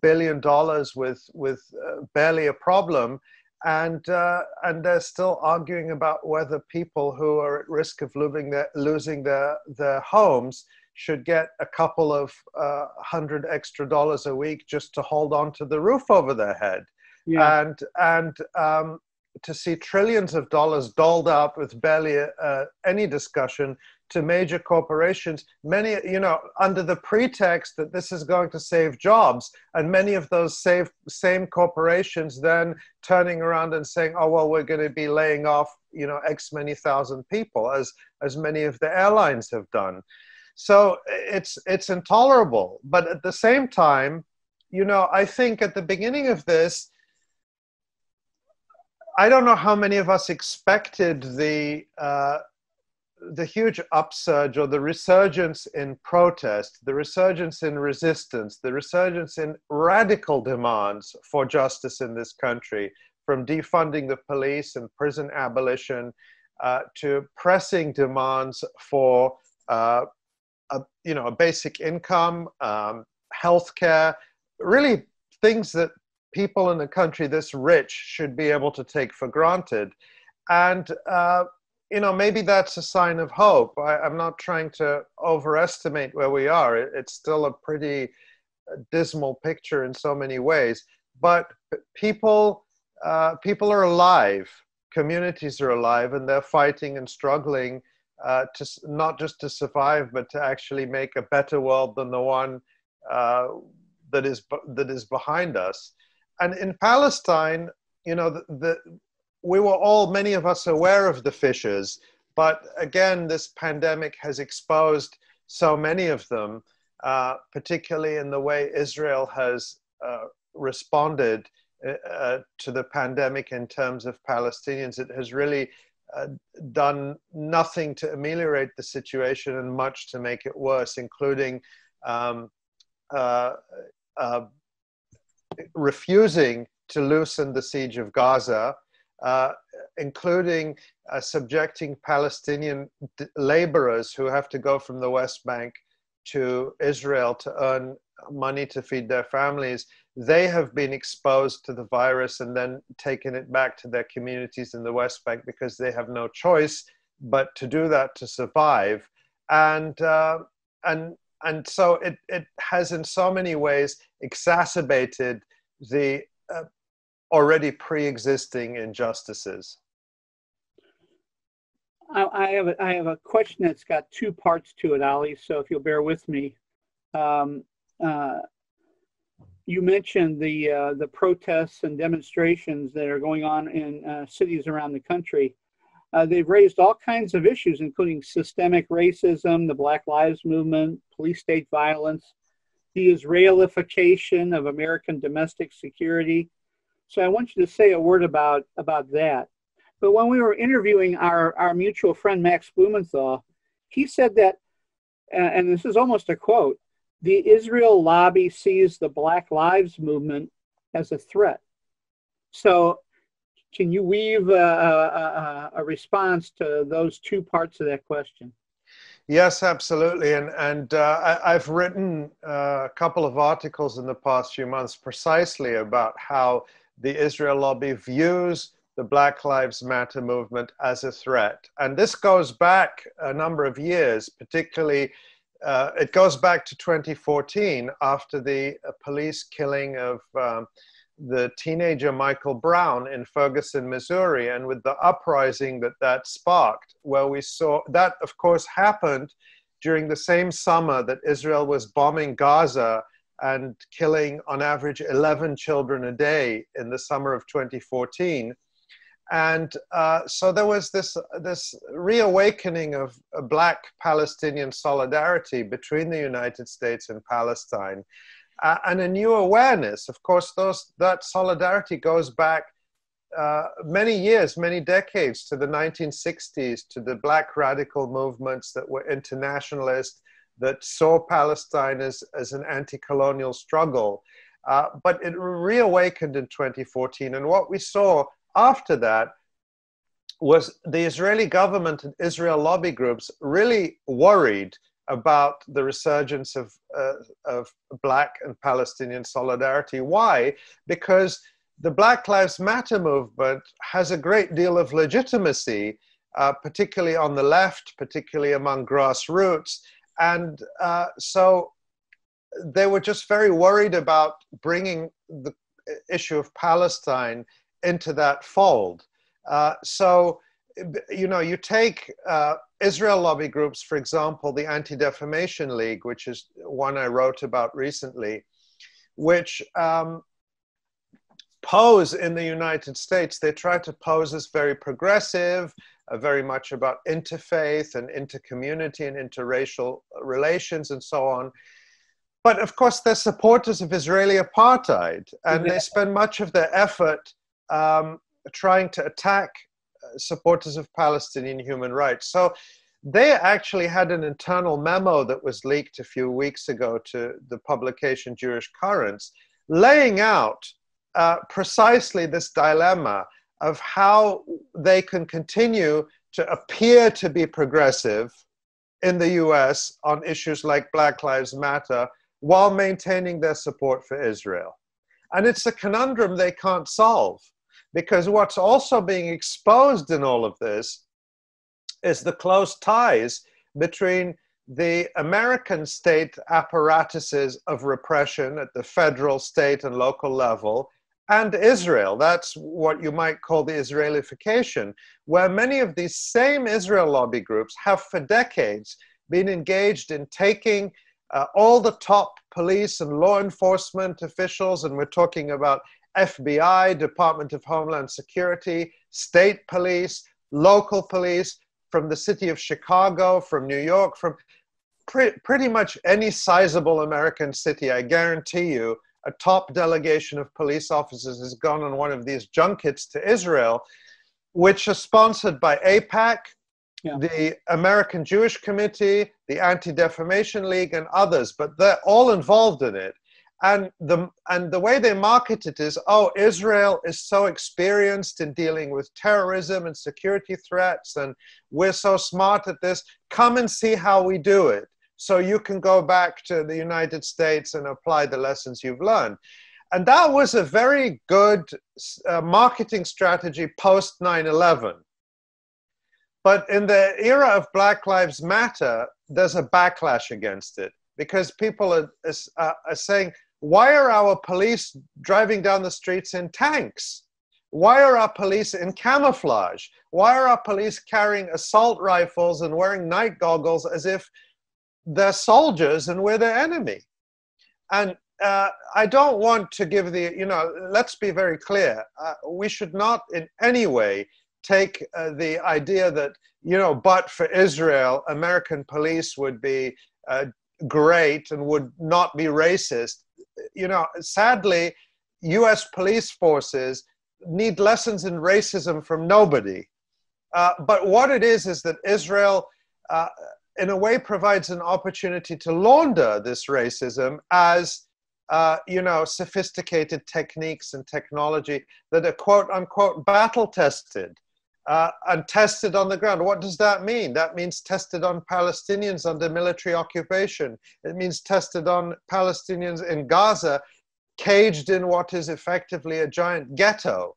billion dollars with, with uh, barely a problem and uh, and they're still arguing about whether people who are at risk of losing their losing their their homes should get a couple of uh, hundred extra dollars a week just to hold on to the roof over their head, yeah. and and um, to see trillions of dollars doled out with barely uh, any discussion to major corporations, many, you know, under the pretext that this is going to save jobs. And many of those save, same corporations then turning around and saying, oh, well, we're going to be laying off, you know, X many thousand people, as, as many of the airlines have done. So it's, it's intolerable. But at the same time, you know, I think at the beginning of this, I don't know how many of us expected the uh, the huge upsurge or the resurgence in protest, the resurgence in resistance, the resurgence in radical demands for justice in this country, from defunding the police and prison abolition uh, to pressing demands for uh, a, you know, a basic income, um, health care, really things that people in a country this rich should be able to take for granted. And uh, you know, maybe that's a sign of hope. I, am not trying to overestimate where we are. It, it's still a pretty uh, dismal picture in so many ways. But people, uh, people are alive. Communities are alive, and they're fighting and struggling uh, to not just to survive, but to actually make a better world than the one uh, that is that is behind us. And in Palestine, you know, the, the we were all, many of us, aware of the fissures, but again, this pandemic has exposed so many of them, uh, particularly in the way Israel has uh, responded uh, to the pandemic in terms of Palestinians. It has really uh, done nothing to ameliorate the situation and much to make it worse, including um, uh, uh, refusing to loosen the siege of Gaza uh, including uh, subjecting Palestinian d- laborers who have to go from the West Bank to Israel to earn money to feed their families. They have been exposed to the virus and then taken it back to their communities in the West Bank because they have no choice but to do that to survive. And uh, and and so it, it has in so many ways exacerbated the uh, already pre-existing injustices? I, have a, I have a question that's got two parts to it, Ali. So if you'll bear with me, um, uh, you mentioned the uh, the protests and demonstrations that are going on in uh, cities around the country. Uh, they've raised all kinds of issues, including systemic racism, the Black Lives Movement, police state violence, the Israelification of American domestic security, so I want you to say a word about, about that. But when we were interviewing our, our mutual friend Max Blumenthal, he said that, and this is almost a quote, the Israel lobby sees the Black Lives Movement as a threat. So, can you weave a, a, a, response to those two parts of that question? Yes, absolutely. And, and uh, I, have written uh, a couple of articles in the past few months precisely about how the Israel lobby views the Black Lives Matter movement as a threat. And this goes back a number of years, particularly, uh, it goes back to 2014 after the uh, police killing of um, the teenager Michael Brown in Ferguson, Missouri, and with the uprising that that sparked, where we saw that, of course, happened during the same summer that Israel was bombing Gaza and killing on average 11 children a day in the summer of 2014. And uh, so there was this, this reawakening of Black Palestinian solidarity between the United States and Palestine. uh, and a new awareness. Of course, those, that solidarity goes back uh, many years, many decades to the 1960s, to the black radical movements that were internationalist, that saw Palestine as, as an anti colonial struggle. Uh, but it reawakened in 2014. And what we saw after that was the Israeli government and Israel lobby groups really worried about the resurgence of, uh, of Black and Palestinian solidarity. Why? Because the Black Lives Matter movement has a great deal of legitimacy, uh, particularly on the left, particularly among grassroots. And uh, so they were just very worried about bringing the issue of Palestine into that fold. Uh, so, you know, you take uh, Israel lobby groups, for example, the Anti Defamation League, which is one I wrote about recently, which um, pose in the United States, they try to pose as very progressive, uh, very much about interfaith and intercommunity and interracial relations and so on. But of course, they're supporters of Israeli apartheid, and they spend much of their effort um, trying to attack uh, supporters of Palestinian human rights. So they actually had an internal memo that was leaked a few weeks ago to the publication Jewish Currents, laying out uh, precisely this dilemma of how they can continue to appear to be progressive in the US on issues like Black Lives Matter while maintaining their support for Israel. And it's a conundrum they can't solve because what's also being exposed in all of this is the close ties between the American state apparatuses of repression at the federal, state, and local level and Israel. That's what you might call the Israelification, where many of these same Israel lobby groups have for decades been engaged in taking uh, all the top police and law enforcement officials, and we're talking about FBI, Department of Homeland Security, state police, local police, from the city of Chicago, from New York, from pre- pretty much any sizable American city, I guarantee you, a top delegation of police officers has gone on one of these junkets to Israel, which are sponsored by AIPAC, yeah. the American Jewish Committee, the Anti Defamation League, and others, but they're all involved in it. And the, and the way they market it is oh, Israel is so experienced in dealing with terrorism and security threats, and we're so smart at this. Come and see how we do it. So you can go back to the United States and apply the lessons you've learned. And that was a very good uh, marketing strategy post 9 11 but in the era of Black Lives Matter, there's a backlash against it because people are, are, are saying, why are our police driving down the streets in tanks? Why are our police in camouflage? Why are our police carrying assault rifles and wearing night goggles as if they're soldiers and we're their enemy? And uh, I don't want to give the, you know, let's be very clear. Uh, we should not in any way take uh, the idea that, you know, but for Israel, American police would be uh, great and would not be racist. You know, sadly, US police forces need lessons in racism from nobody. Uh, but what it is, is that Israel, uh, in a way, provides an opportunity to launder this racism as uh, you know, sophisticated techniques and technology that are quote unquote battle tested uh, and tested on the ground. What does that mean? That means tested on Palestinians under military occupation. It means tested on Palestinians in Gaza, caged in what is effectively a giant ghetto,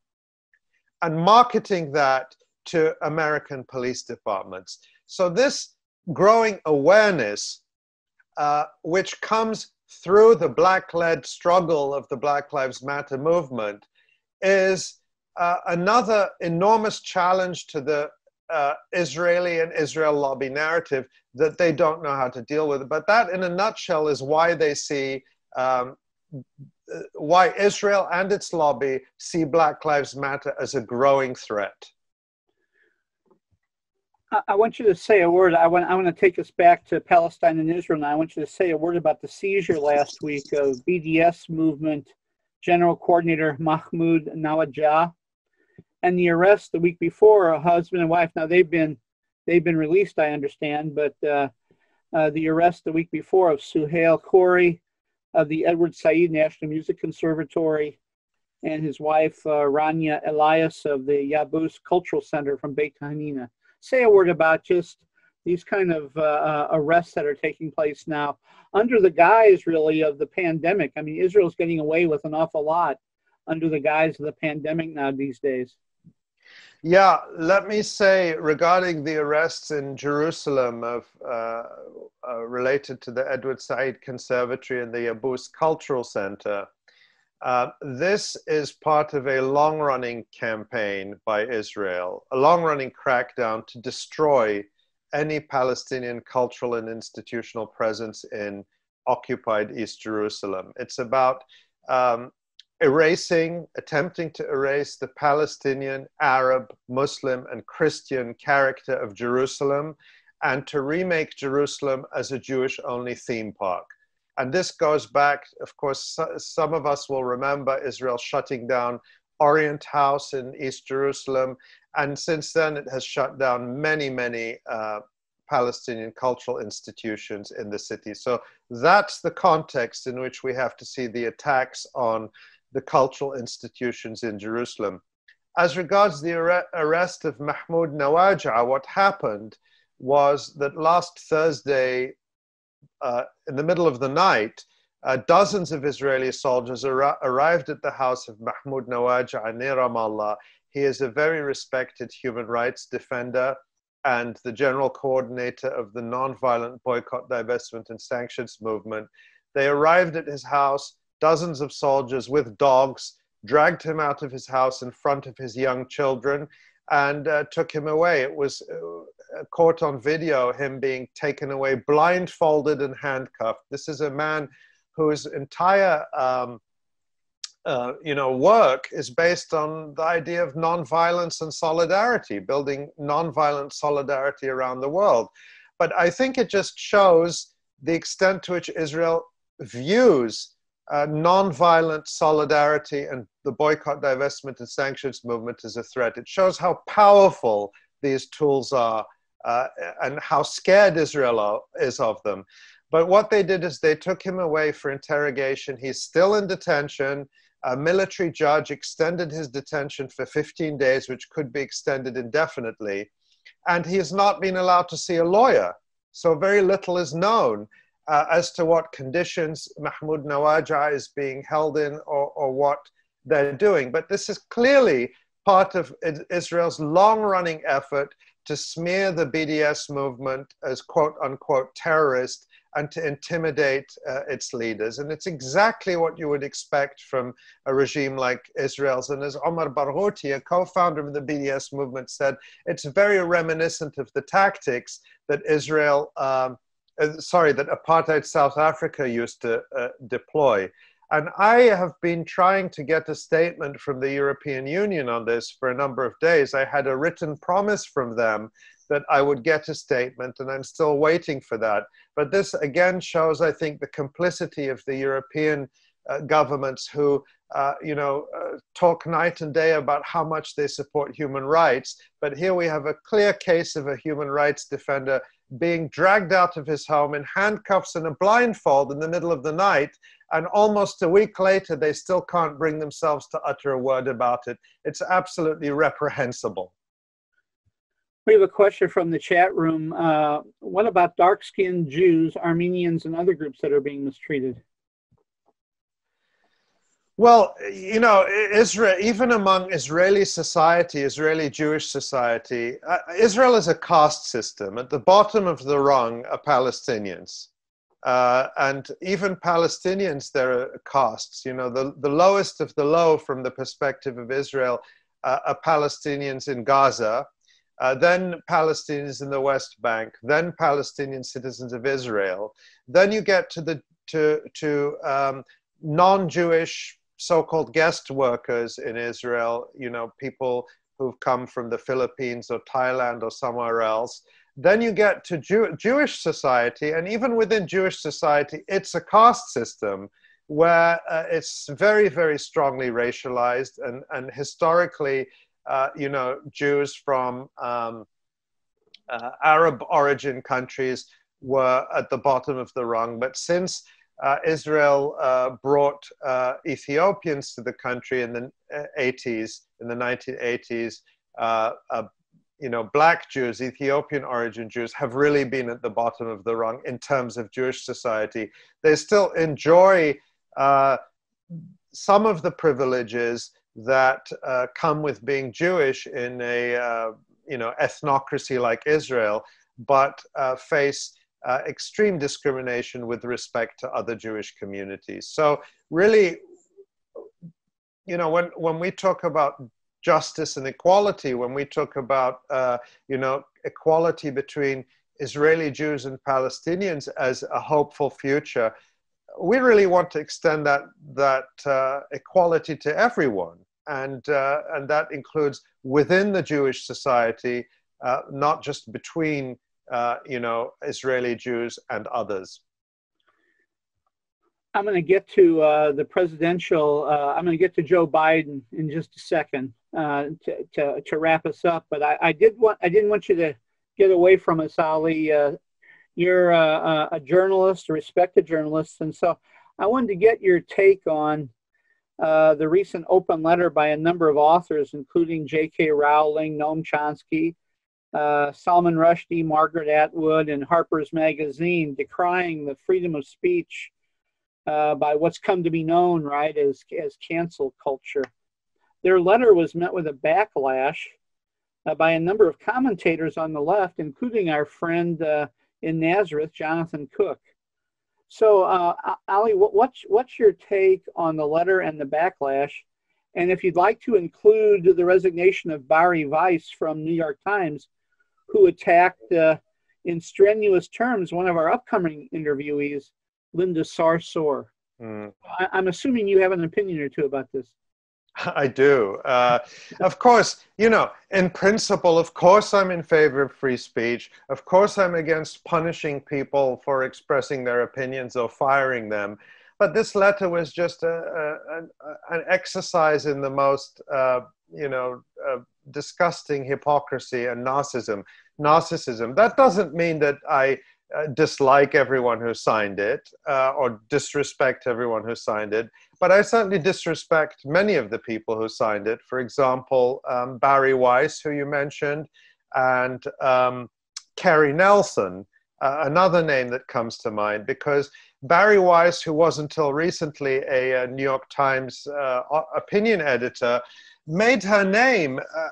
and marketing that to American police departments. So, this growing awareness, uh, which comes through the Black led struggle of the Black Lives Matter movement, is uh, another enormous challenge to the uh, Israeli and Israel lobby narrative that they don't know how to deal with. But that, in a nutshell, is why they see um, why Israel and its lobby see Black Lives Matter as a growing threat. I want you to say a word. I want I want to take us back to Palestine and Israel now. I want you to say a word about the seizure last week of BDS movement General Coordinator Mahmoud Nawajah and the arrest the week before a husband and wife. Now they've been they've been released, I understand, but uh, uh, the arrest the week before of Suhail Khoury of the Edward Said National Music Conservatory and his wife uh, Rania Elias of the Yabous Cultural Center from Beit Hanina say a word about just these kind of uh, uh, arrests that are taking place now under the guise really of the pandemic. I mean, Israel's getting away with an awful lot under the guise of the pandemic now these days. Yeah, let me say regarding the arrests in Jerusalem of uh, uh, related to the Edward Said Conservatory and the Yabous Cultural Center. Uh, this is part of a long running campaign by Israel, a long running crackdown to destroy any Palestinian cultural and institutional presence in occupied East Jerusalem. It's about um, erasing, attempting to erase the Palestinian, Arab, Muslim, and Christian character of Jerusalem and to remake Jerusalem as a Jewish only theme park. And this goes back, of course, some of us will remember Israel shutting down Orient House in East Jerusalem. And since then, it has shut down many, many uh, Palestinian cultural institutions in the city. So that's the context in which we have to see the attacks on the cultural institutions in Jerusalem. As regards the arrest of Mahmoud Nawajah, what happened was that last Thursday uh, in the middle of the night, uh, dozens of Israeli soldiers ar- arrived at the house of Mahmoud Nawajah near Ramallah. He is a very respected human rights defender and the general coordinator of the nonviolent boycott, divestment, and sanctions movement. They arrived at his house, dozens of soldiers with dogs, dragged him out of his house in front of his young children, and uh, took him away. It was uh, caught on video, him being taken away, blindfolded and handcuffed. This is a man whose entire um, uh, you know, work is based on the idea of nonviolence and solidarity, building nonviolent solidarity around the world. But I think it just shows the extent to which Israel views uh, nonviolent solidarity and the boycott, divestment, and sanctions movement as a threat. It shows how powerful these tools are uh, and how scared Israel is of them. But what they did is they took him away for interrogation. He's still in detention. A military judge extended his detention for 15 days, which could be extended indefinitely. And he has not been allowed to see a lawyer. So very little is known uh, as to what conditions Mahmoud Nawajah is being held in or, or what they're doing. But this is clearly part of Israel's long running effort to smear the BDS movement as quote unquote terrorist and to intimidate uh, its leaders. And it's exactly what you would expect from a regime like Israel's. And as Omar Barghouti, a co founder of the BDS movement, said, it's very reminiscent of the tactics that Israel um, uh, sorry, that apartheid South Africa used to uh, deploy. And I have been trying to get a statement from the European Union on this for a number of days. I had a written promise from them that I would get a statement, and I'm still waiting for that. But this again shows, I think, the complicity of the European uh, governments who, uh, you know, uh, talk night and day about how much they support human rights. But here we have a clear case of a human rights defender being dragged out of his home in handcuffs and a blindfold in the middle of the night. And almost a week later, they still can't bring themselves to utter a word about it. It's absolutely reprehensible. We have a question from the chat room. Uh, what about dark skinned Jews, Armenians, and other groups that are being mistreated? Well, you know, Israel, even among Israeli society, Israeli Jewish society, uh, Israel is a caste system. At the bottom of the rung are Palestinians. Uh, and even Palestinians, there are castes. You know, the, the lowest of the low from the perspective of Israel uh, are Palestinians in Gaza, uh, then Palestinians in the West Bank, then Palestinian citizens of Israel. Then you get to the to to um, non-Jewish so-called guest workers in Israel, you know, people who've come from the Philippines or Thailand or somewhere else. Then you get to Jew- Jewish society, and even within Jewish society, it's a caste system where uh, it's very, very strongly racialized, and, and historically, uh, you know, Jews from um, uh, Arab origin countries were at the bottom of the rung. But since uh, Israel uh, brought uh, Ethiopians to the country in the 80s, in the 1980s, you know, black Jews, Ethiopian origin Jews, have really been at the bottom of the rung in terms of Jewish society. They still enjoy uh, some of the privileges that uh, come with being Jewish in a uh, you know ethnocracy like Israel, but uh, face uh, extreme discrimination with respect to other Jewish communities. So really, you know, when when we talk about justice and equality, when we talk about uh, you know equality between Israeli Jews and Palestinians as a hopeful future, we really want to extend that that uh, equality to everyone, and uh, and that includes within the Jewish society, uh, not just between uh, you know Israeli Jews and others. I'm going to get to uh, the presidential. Uh, I'm going to get to Joe Biden in just a second to, to, to wrap us up. But I, I, did want I didn't want you to get away from us, Ali you're a, a, journalist, a respected journalist, and so I wanted to get your take on uh, the recent open letter by a number of authors, including J.K. Rowling, Noam Chomsky, uh, Salman Rushdie, Margaret Atwood, and Harper's Magazine, decrying the freedom of speech uh, by what's come to be known, right, as as cancel culture. Their letter was met with a backlash uh, by a number of commentators on the left, including our friend uh, in Nazareth, Jonathan Cook. So, uh, Ali, what's what's your take on the letter and the backlash? And if you'd like to include the resignation of Bari Weiss from New York Times, who attacked uh, in strenuous terms one of our upcoming interviewees, Linda Sarsour. Mm. I- I'm assuming you have an opinion or two about this. I do. Uh, of course, you know, in principle, of course, I'm in favor of free speech. Of course, I'm against punishing people for expressing their opinions or firing them. But this letter was just a, a, a, an exercise in the most, uh, you know, uh, disgusting hypocrisy and narcissism. Narcissism. That doesn't mean that I uh, dislike everyone who signed it uh, or disrespect everyone who signed it, but I certainly disrespect many of the people who signed it. For example, um, Bari Weiss, who you mentioned, and um, Cary Nelson, uh, another name that comes to mind, because Bari Weiss, who was until recently a, a New York Times uh, opinion editor, made her name uh,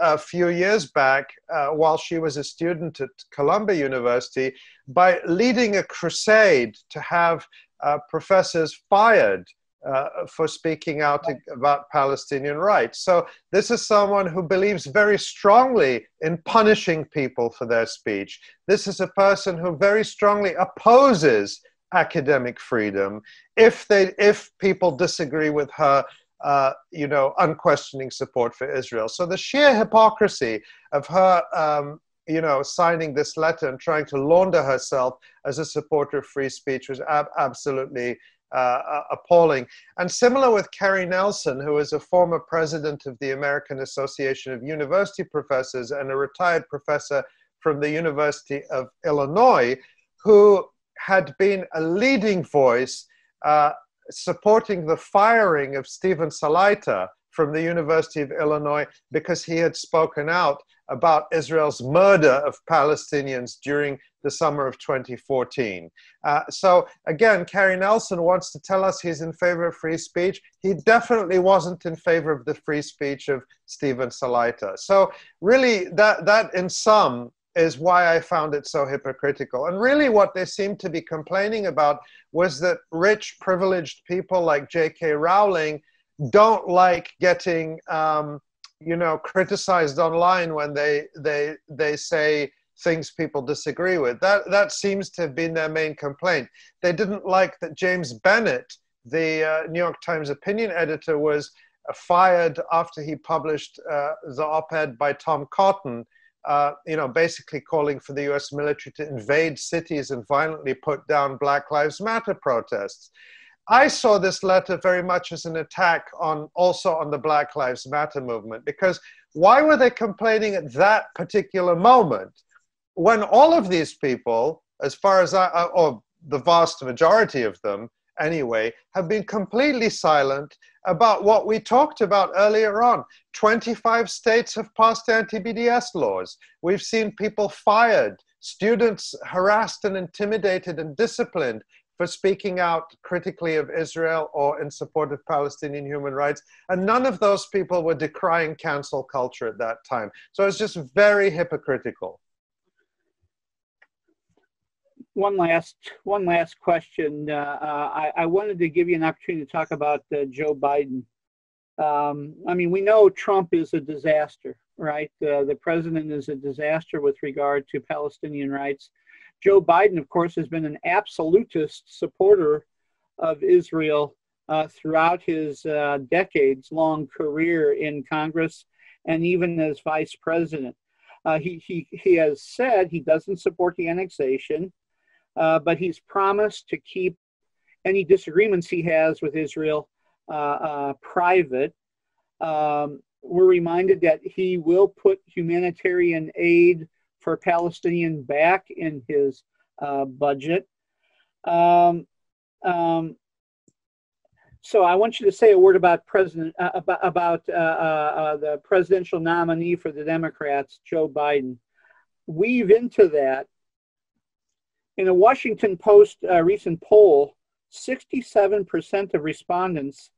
a few years back uh, while she was a student at Columbia University by leading a crusade to have uh, professors fired uh, for speaking out about Palestinian rights. So, this is someone who believes very strongly in punishing people for their speech. This is a person who very strongly opposes academic freedom if they if people disagree with her uh, you know, unquestioning support for Israel. So the sheer hypocrisy of her, um, you know, signing this letter and trying to launder herself as a supporter of free speech was ab- absolutely uh, appalling. And similar with Cary Nelson, who is a former president of the American Association of University Professors and a retired professor from the University of Illinois, who had been a leading voice uh, supporting the firing of Steven Salaita from the University of Illinois because he had spoken out about Israel's murder of Palestinians during the summer of 2014. Uh, so again, Cary Nelson wants to tell us he's in favor of free speech. He definitely wasn't in favor of the free speech of Steven Salaita. So really, that that in sum is why I found it so hypocritical. And really, what they seemed to be complaining about was that rich, privileged people like J.K. Rowling don't like getting, um, you know, criticized online when they they they say things people disagree with. That that seems to have been their main complaint. They didn't like that James Bennet, the uh, New York Times opinion editor, was fired after he published uh, the op-ed by Tom Cotton, uh, you know, basically calling for the U.S. military to invade cities and violently put down Black Lives Matter protests. I saw this letter very much as an attack on also on the Black Lives Matter movement because why were they complaining at that particular moment when all of these people, as far as I, uh, or the vast majority of them anyway, have been completely silent about what we talked about earlier on. 25 states have passed anti BDS laws. We've seen people fired, students harassed and intimidated and disciplined for speaking out critically of Israel or in support of Palestinian human rights. And none of those people were decrying cancel culture at that time. So it's just very hypocritical one last one last question. Uh, uh, I, I, wanted to give you an opportunity to talk about uh, Joe Biden. Um, I mean, we know Trump is a disaster, right? Uh, the president is a disaster with regard to Palestinian rights. Joe Biden, of course, has been an absolutist supporter of Israel uh, throughout his uh, decades-long career in Congress and even as vice president. he, he, he has said he doesn't support the annexation uh, but he's promised to keep any disagreements he has with Israel uh, uh, private. Um, we're reminded that he will put humanitarian aid for Palestinian back in his uh, budget. Um, um, so I want you to say a word about President uh, about, about uh, uh, the presidential nominee for the Democrats, Joe Biden. Weave into that in a Washington Post uh, recent poll, 67% of respondents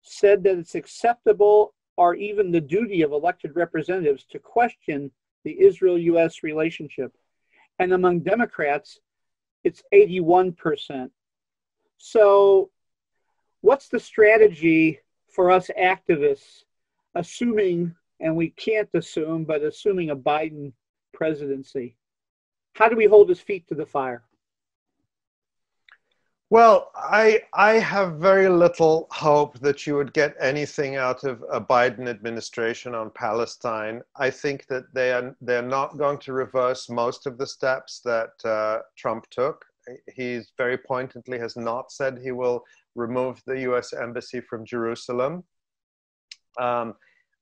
said that it's acceptable or even the duty of elected representatives to question the Israel US relationship. And among Democrats, it's 81%. So, what's the strategy for us activists, assuming, and we can't assume, but assuming a Biden presidency? How do we hold his feet to the fire? Well, I I have very little hope that you would get anything out of a Biden administration on Palestine. I think that they are they're not going to reverse most of the steps that uh, Trump took. He very pointedly has not said he will remove the U.S. embassy from Jerusalem. Um,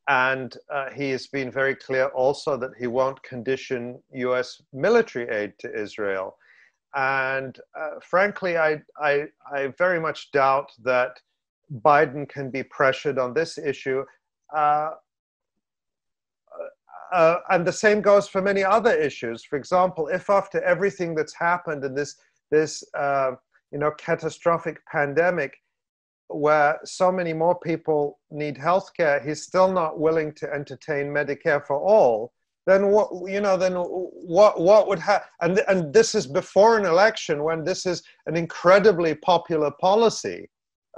and uh, he has been very clear also that he won't condition US military aid to Israel. And uh, frankly, I, I, I, very much doubt that Biden can be pressured on this issue. Uh, uh, and the same goes for many other issues. For example, if after everything that's happened in this, this uh, you know, catastrophic pandemic, where so many more people need health care, he's still not willing to entertain Medicare for all, then what you know then what what would happen and and this is before an election when this is an incredibly popular policy.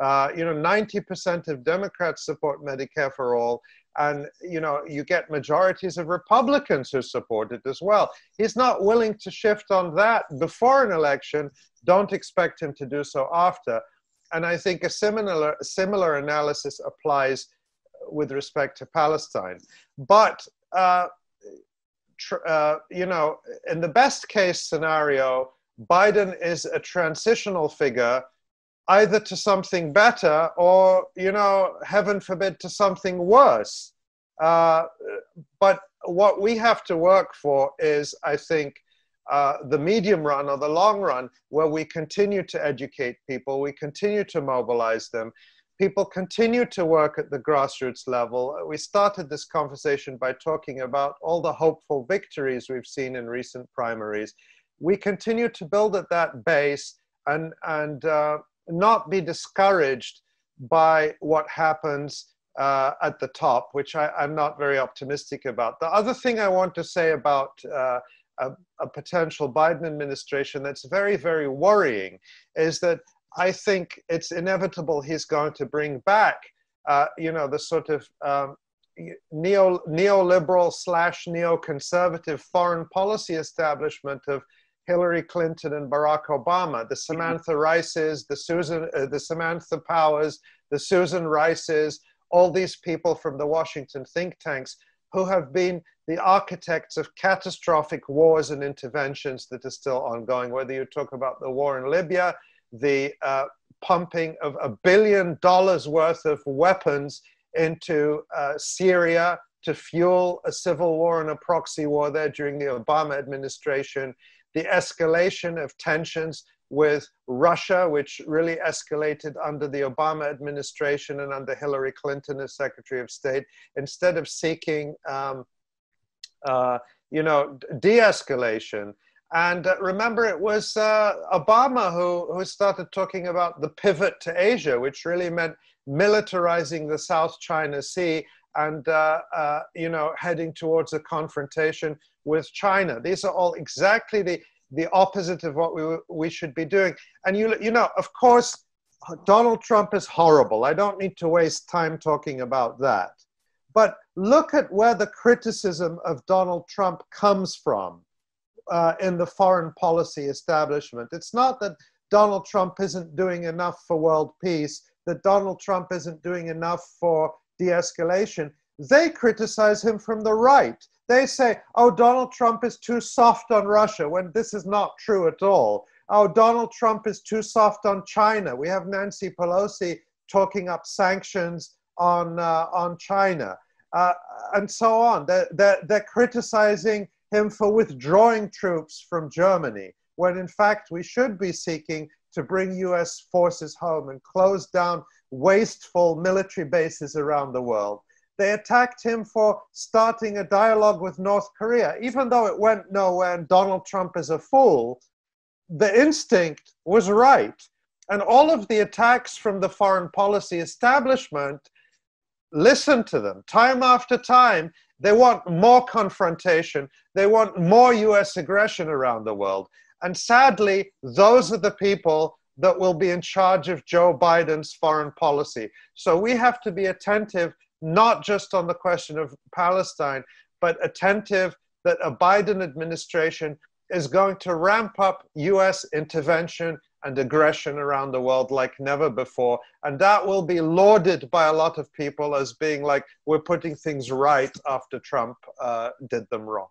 Uh, you know 90% of democrats support medicare for all and you know you get majorities of republicans who support it as well. He's not willing to shift on that before an election. Don't expect him to do so after and I think a similar, similar analysis applies with respect to Palestine. But, uh, uh, you know, in the best case scenario, Biden is a transitional figure either to something better or, you know, heaven forbid, to something worse. Uh, but what we have to work for is, I think, uh, the medium run or the long run, where we continue to educate people, we continue to mobilize them, people continue to work at the grassroots level. We started this conversation by talking about all the hopeful victories we've seen in recent primaries. We continue to build at that base and, and uh, not be discouraged by what happens uh, at the top, which I, am not very optimistic about. The other thing I want to say about uh, a, a potential Biden administration that's very, very worrying is that I think it's inevitable he's going to bring back, uh, you know, the sort of um, neo neoliberal slash neoconservative foreign policy establishment of Hillary Clinton and Barack Obama, the Samantha Rices, the Susan, uh, the Samantha Powers, the Susan Rices, all these people from the Washington think tanks who have been the architects of catastrophic wars and interventions that are still ongoing, whether you talk about the war in Libya, the uh, pumping of a billion dollars worth of weapons into uh, Syria to fuel a civil war and a proxy war there during the Obama administration, the escalation of tensions with Russia, which really escalated under the Obama administration and under Hillary Clinton as Secretary of State, instead of seeking, um, uh, you know, de-escalation. And uh, remember, it was uh, Obama who, who started talking about the pivot to Asia, which really meant militarizing the South China Sea and, uh, uh, you know, heading towards a confrontation with China. These are all exactly the the opposite of what we, we should be doing. And you, you know, of course, Donald Trump is horrible. I don't need to waste time talking about that. But look at where the criticism of Donald Trump comes from uh, in the foreign policy establishment. It's not that Donald Trump isn't doing enough for world peace, that Donald Trump isn't doing enough for de escalation. They criticize him from the right they say, oh, Donald Trump is too soft on Russia, when this is not true at all. Oh, Donald Trump is too soft on China. We have Nancy Pelosi talking up sanctions on, uh, on China, uh, and so on. They're, they're, they're criticizing him for withdrawing troops from Germany, when in fact we should be seeking to bring US forces home and close down wasteful military bases around the world. They attacked him for starting a dialogue with North Korea, even though it went nowhere and Donald Trump is a fool. The instinct was right. And all of the attacks from the foreign policy establishment, listen to them time after time. They want more confrontation, they want more US aggression around the world. And sadly, those are the people that will be in charge of Joe Biden's foreign policy. So we have to be attentive not just on the question of Palestine, but attentive that a Biden administration is going to ramp up US intervention and aggression around the world like never before. And that will be lauded by a lot of people as being like, we're putting things right after Trump uh, did them wrong.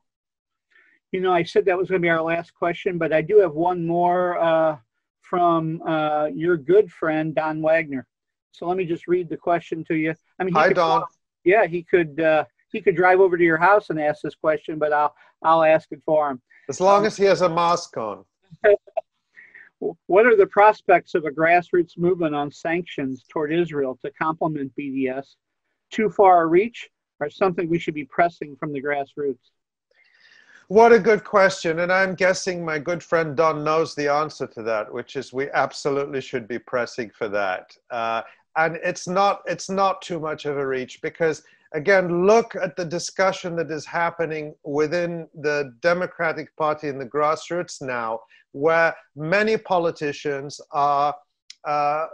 You know, I said that was going to be our last question, but I do have one more uh, from uh, your good friend, Don Wagner. So let me just read the question to you. I mean, hi, Don. Call, yeah, he could uh, he could drive over to your house and ask this question, but I'll I'll ask it for him. As long um, as he has a mask on. what are the prospects of a grassroots movement on sanctions toward Israel to complement BDS? Too far a reach, or something we should be pressing from the grassroots? What a good question. And I'm guessing my good friend Don knows the answer to that, which is we absolutely should be pressing for that. Uh, and it's not it's not too much of a reach because again look at the discussion that is happening within the democratic party in the grassroots now where many politicians are uh,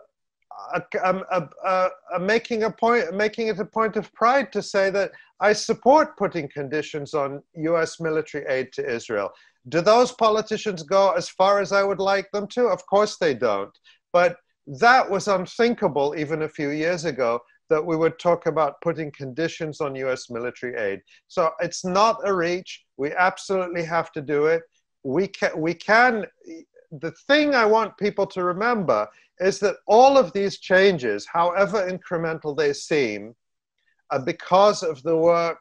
uh, uh, making a point, making it a point of pride to say that I support putting conditions on U.S. military aid to Israel. Do those politicians go as far as I would like them to? Of course they don't. But that was unthinkable even a few years ago that we would talk about putting conditions on US military aid. So it's not a reach. We absolutely have to do it. We can, we can, the thing I want people to remember is that all of these changes, however incremental they seem, are because of the work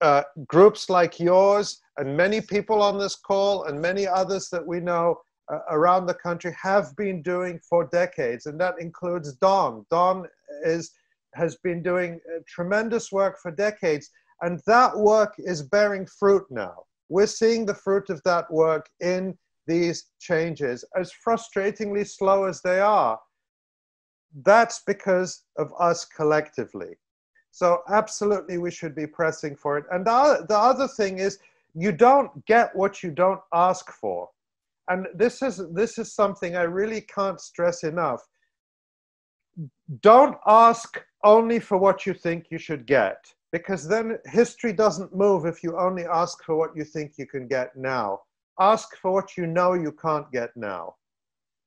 uh, groups like yours and many people on this call and many others that we know uh, around the country have been doing for decades, and that includes Don. Don is has been doing uh, tremendous work for decades, and that work is bearing fruit now. We're seeing the fruit of that work in these changes, as frustratingly slow as they are. That's because of us collectively. So, absolutely, we should be pressing for it. And the, the other thing is, you don't get what you don't ask for and this is this is something I really can't stress enough. Don't ask only for what you think you should get, because then history doesn't move if you only ask for what you think you can get now. Ask for what you know you can't get now,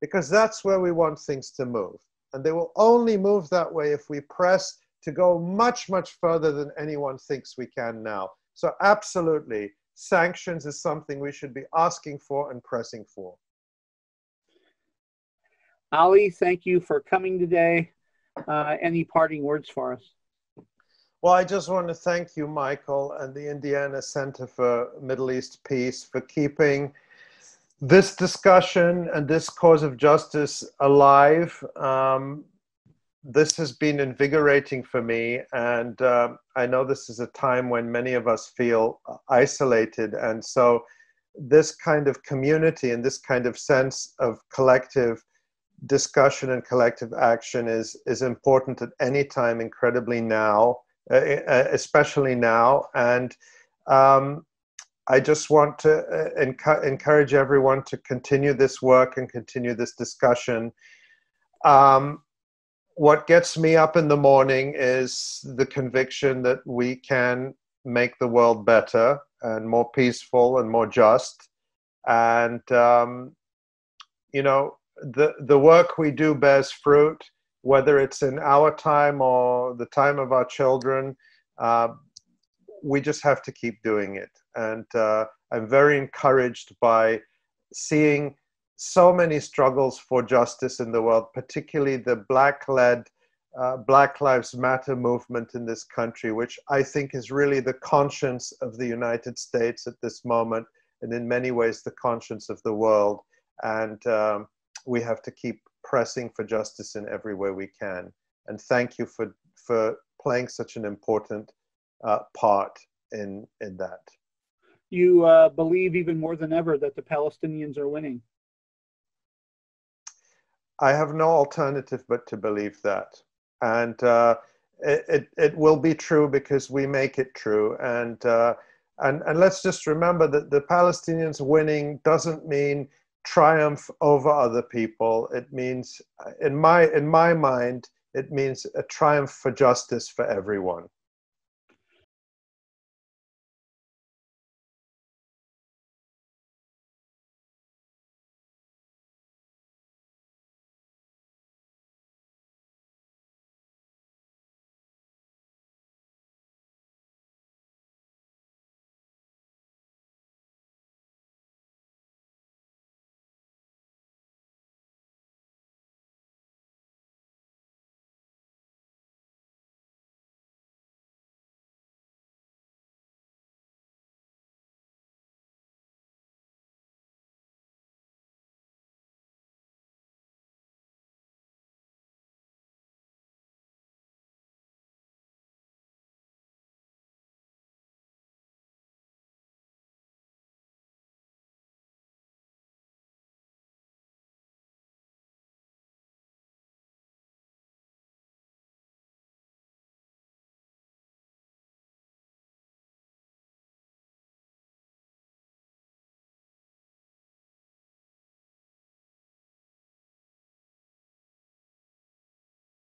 because that's where we want things to move. And they will only move that way if we press to go much, much further than anyone thinks we can now. So, absolutely, sanctions is something we should be asking for and pressing for. Ali, thank you for coming today. Uh, any parting words for us? Well, I just want to thank you, Michael, and the Indiana Center for Middle East Peace for keeping this discussion and this cause of justice alive. Um, this has been invigorating for me, and uh, I know this is a time when many of us feel isolated, and so this kind of community and this kind of sense of collective discussion and collective action is is important at any time, incredibly now uh, uh, especially now. And um, I just want to uh, encourage everyone to continue this work and continue this discussion. Um, what gets me up in the morning is the conviction that we can make the world better and more peaceful and more just. And, um, you know, the, the work we do bears fruit whether it's in our time or the time of our children, uh, we just have to keep doing it. And uh, I'm very encouraged by seeing so many struggles for justice in the world, particularly the Black led uh, Black Lives Matter movement in this country, which I think is really the conscience of the United States at this moment, and in many ways the conscience of the world. And um, we have to keep pressing for justice in every way we can. And thank you for, for playing such an important uh, part in, in that. You uh, believe even more than ever that the Palestinians are winning. I have no alternative but to believe that. And uh, it, it, it, will be true because we make it true. And, uh, and, and let's just remember that the Palestinians winning doesn't mean triumph over other people. It means, in my in my mind, it means a triumph for justice for everyone.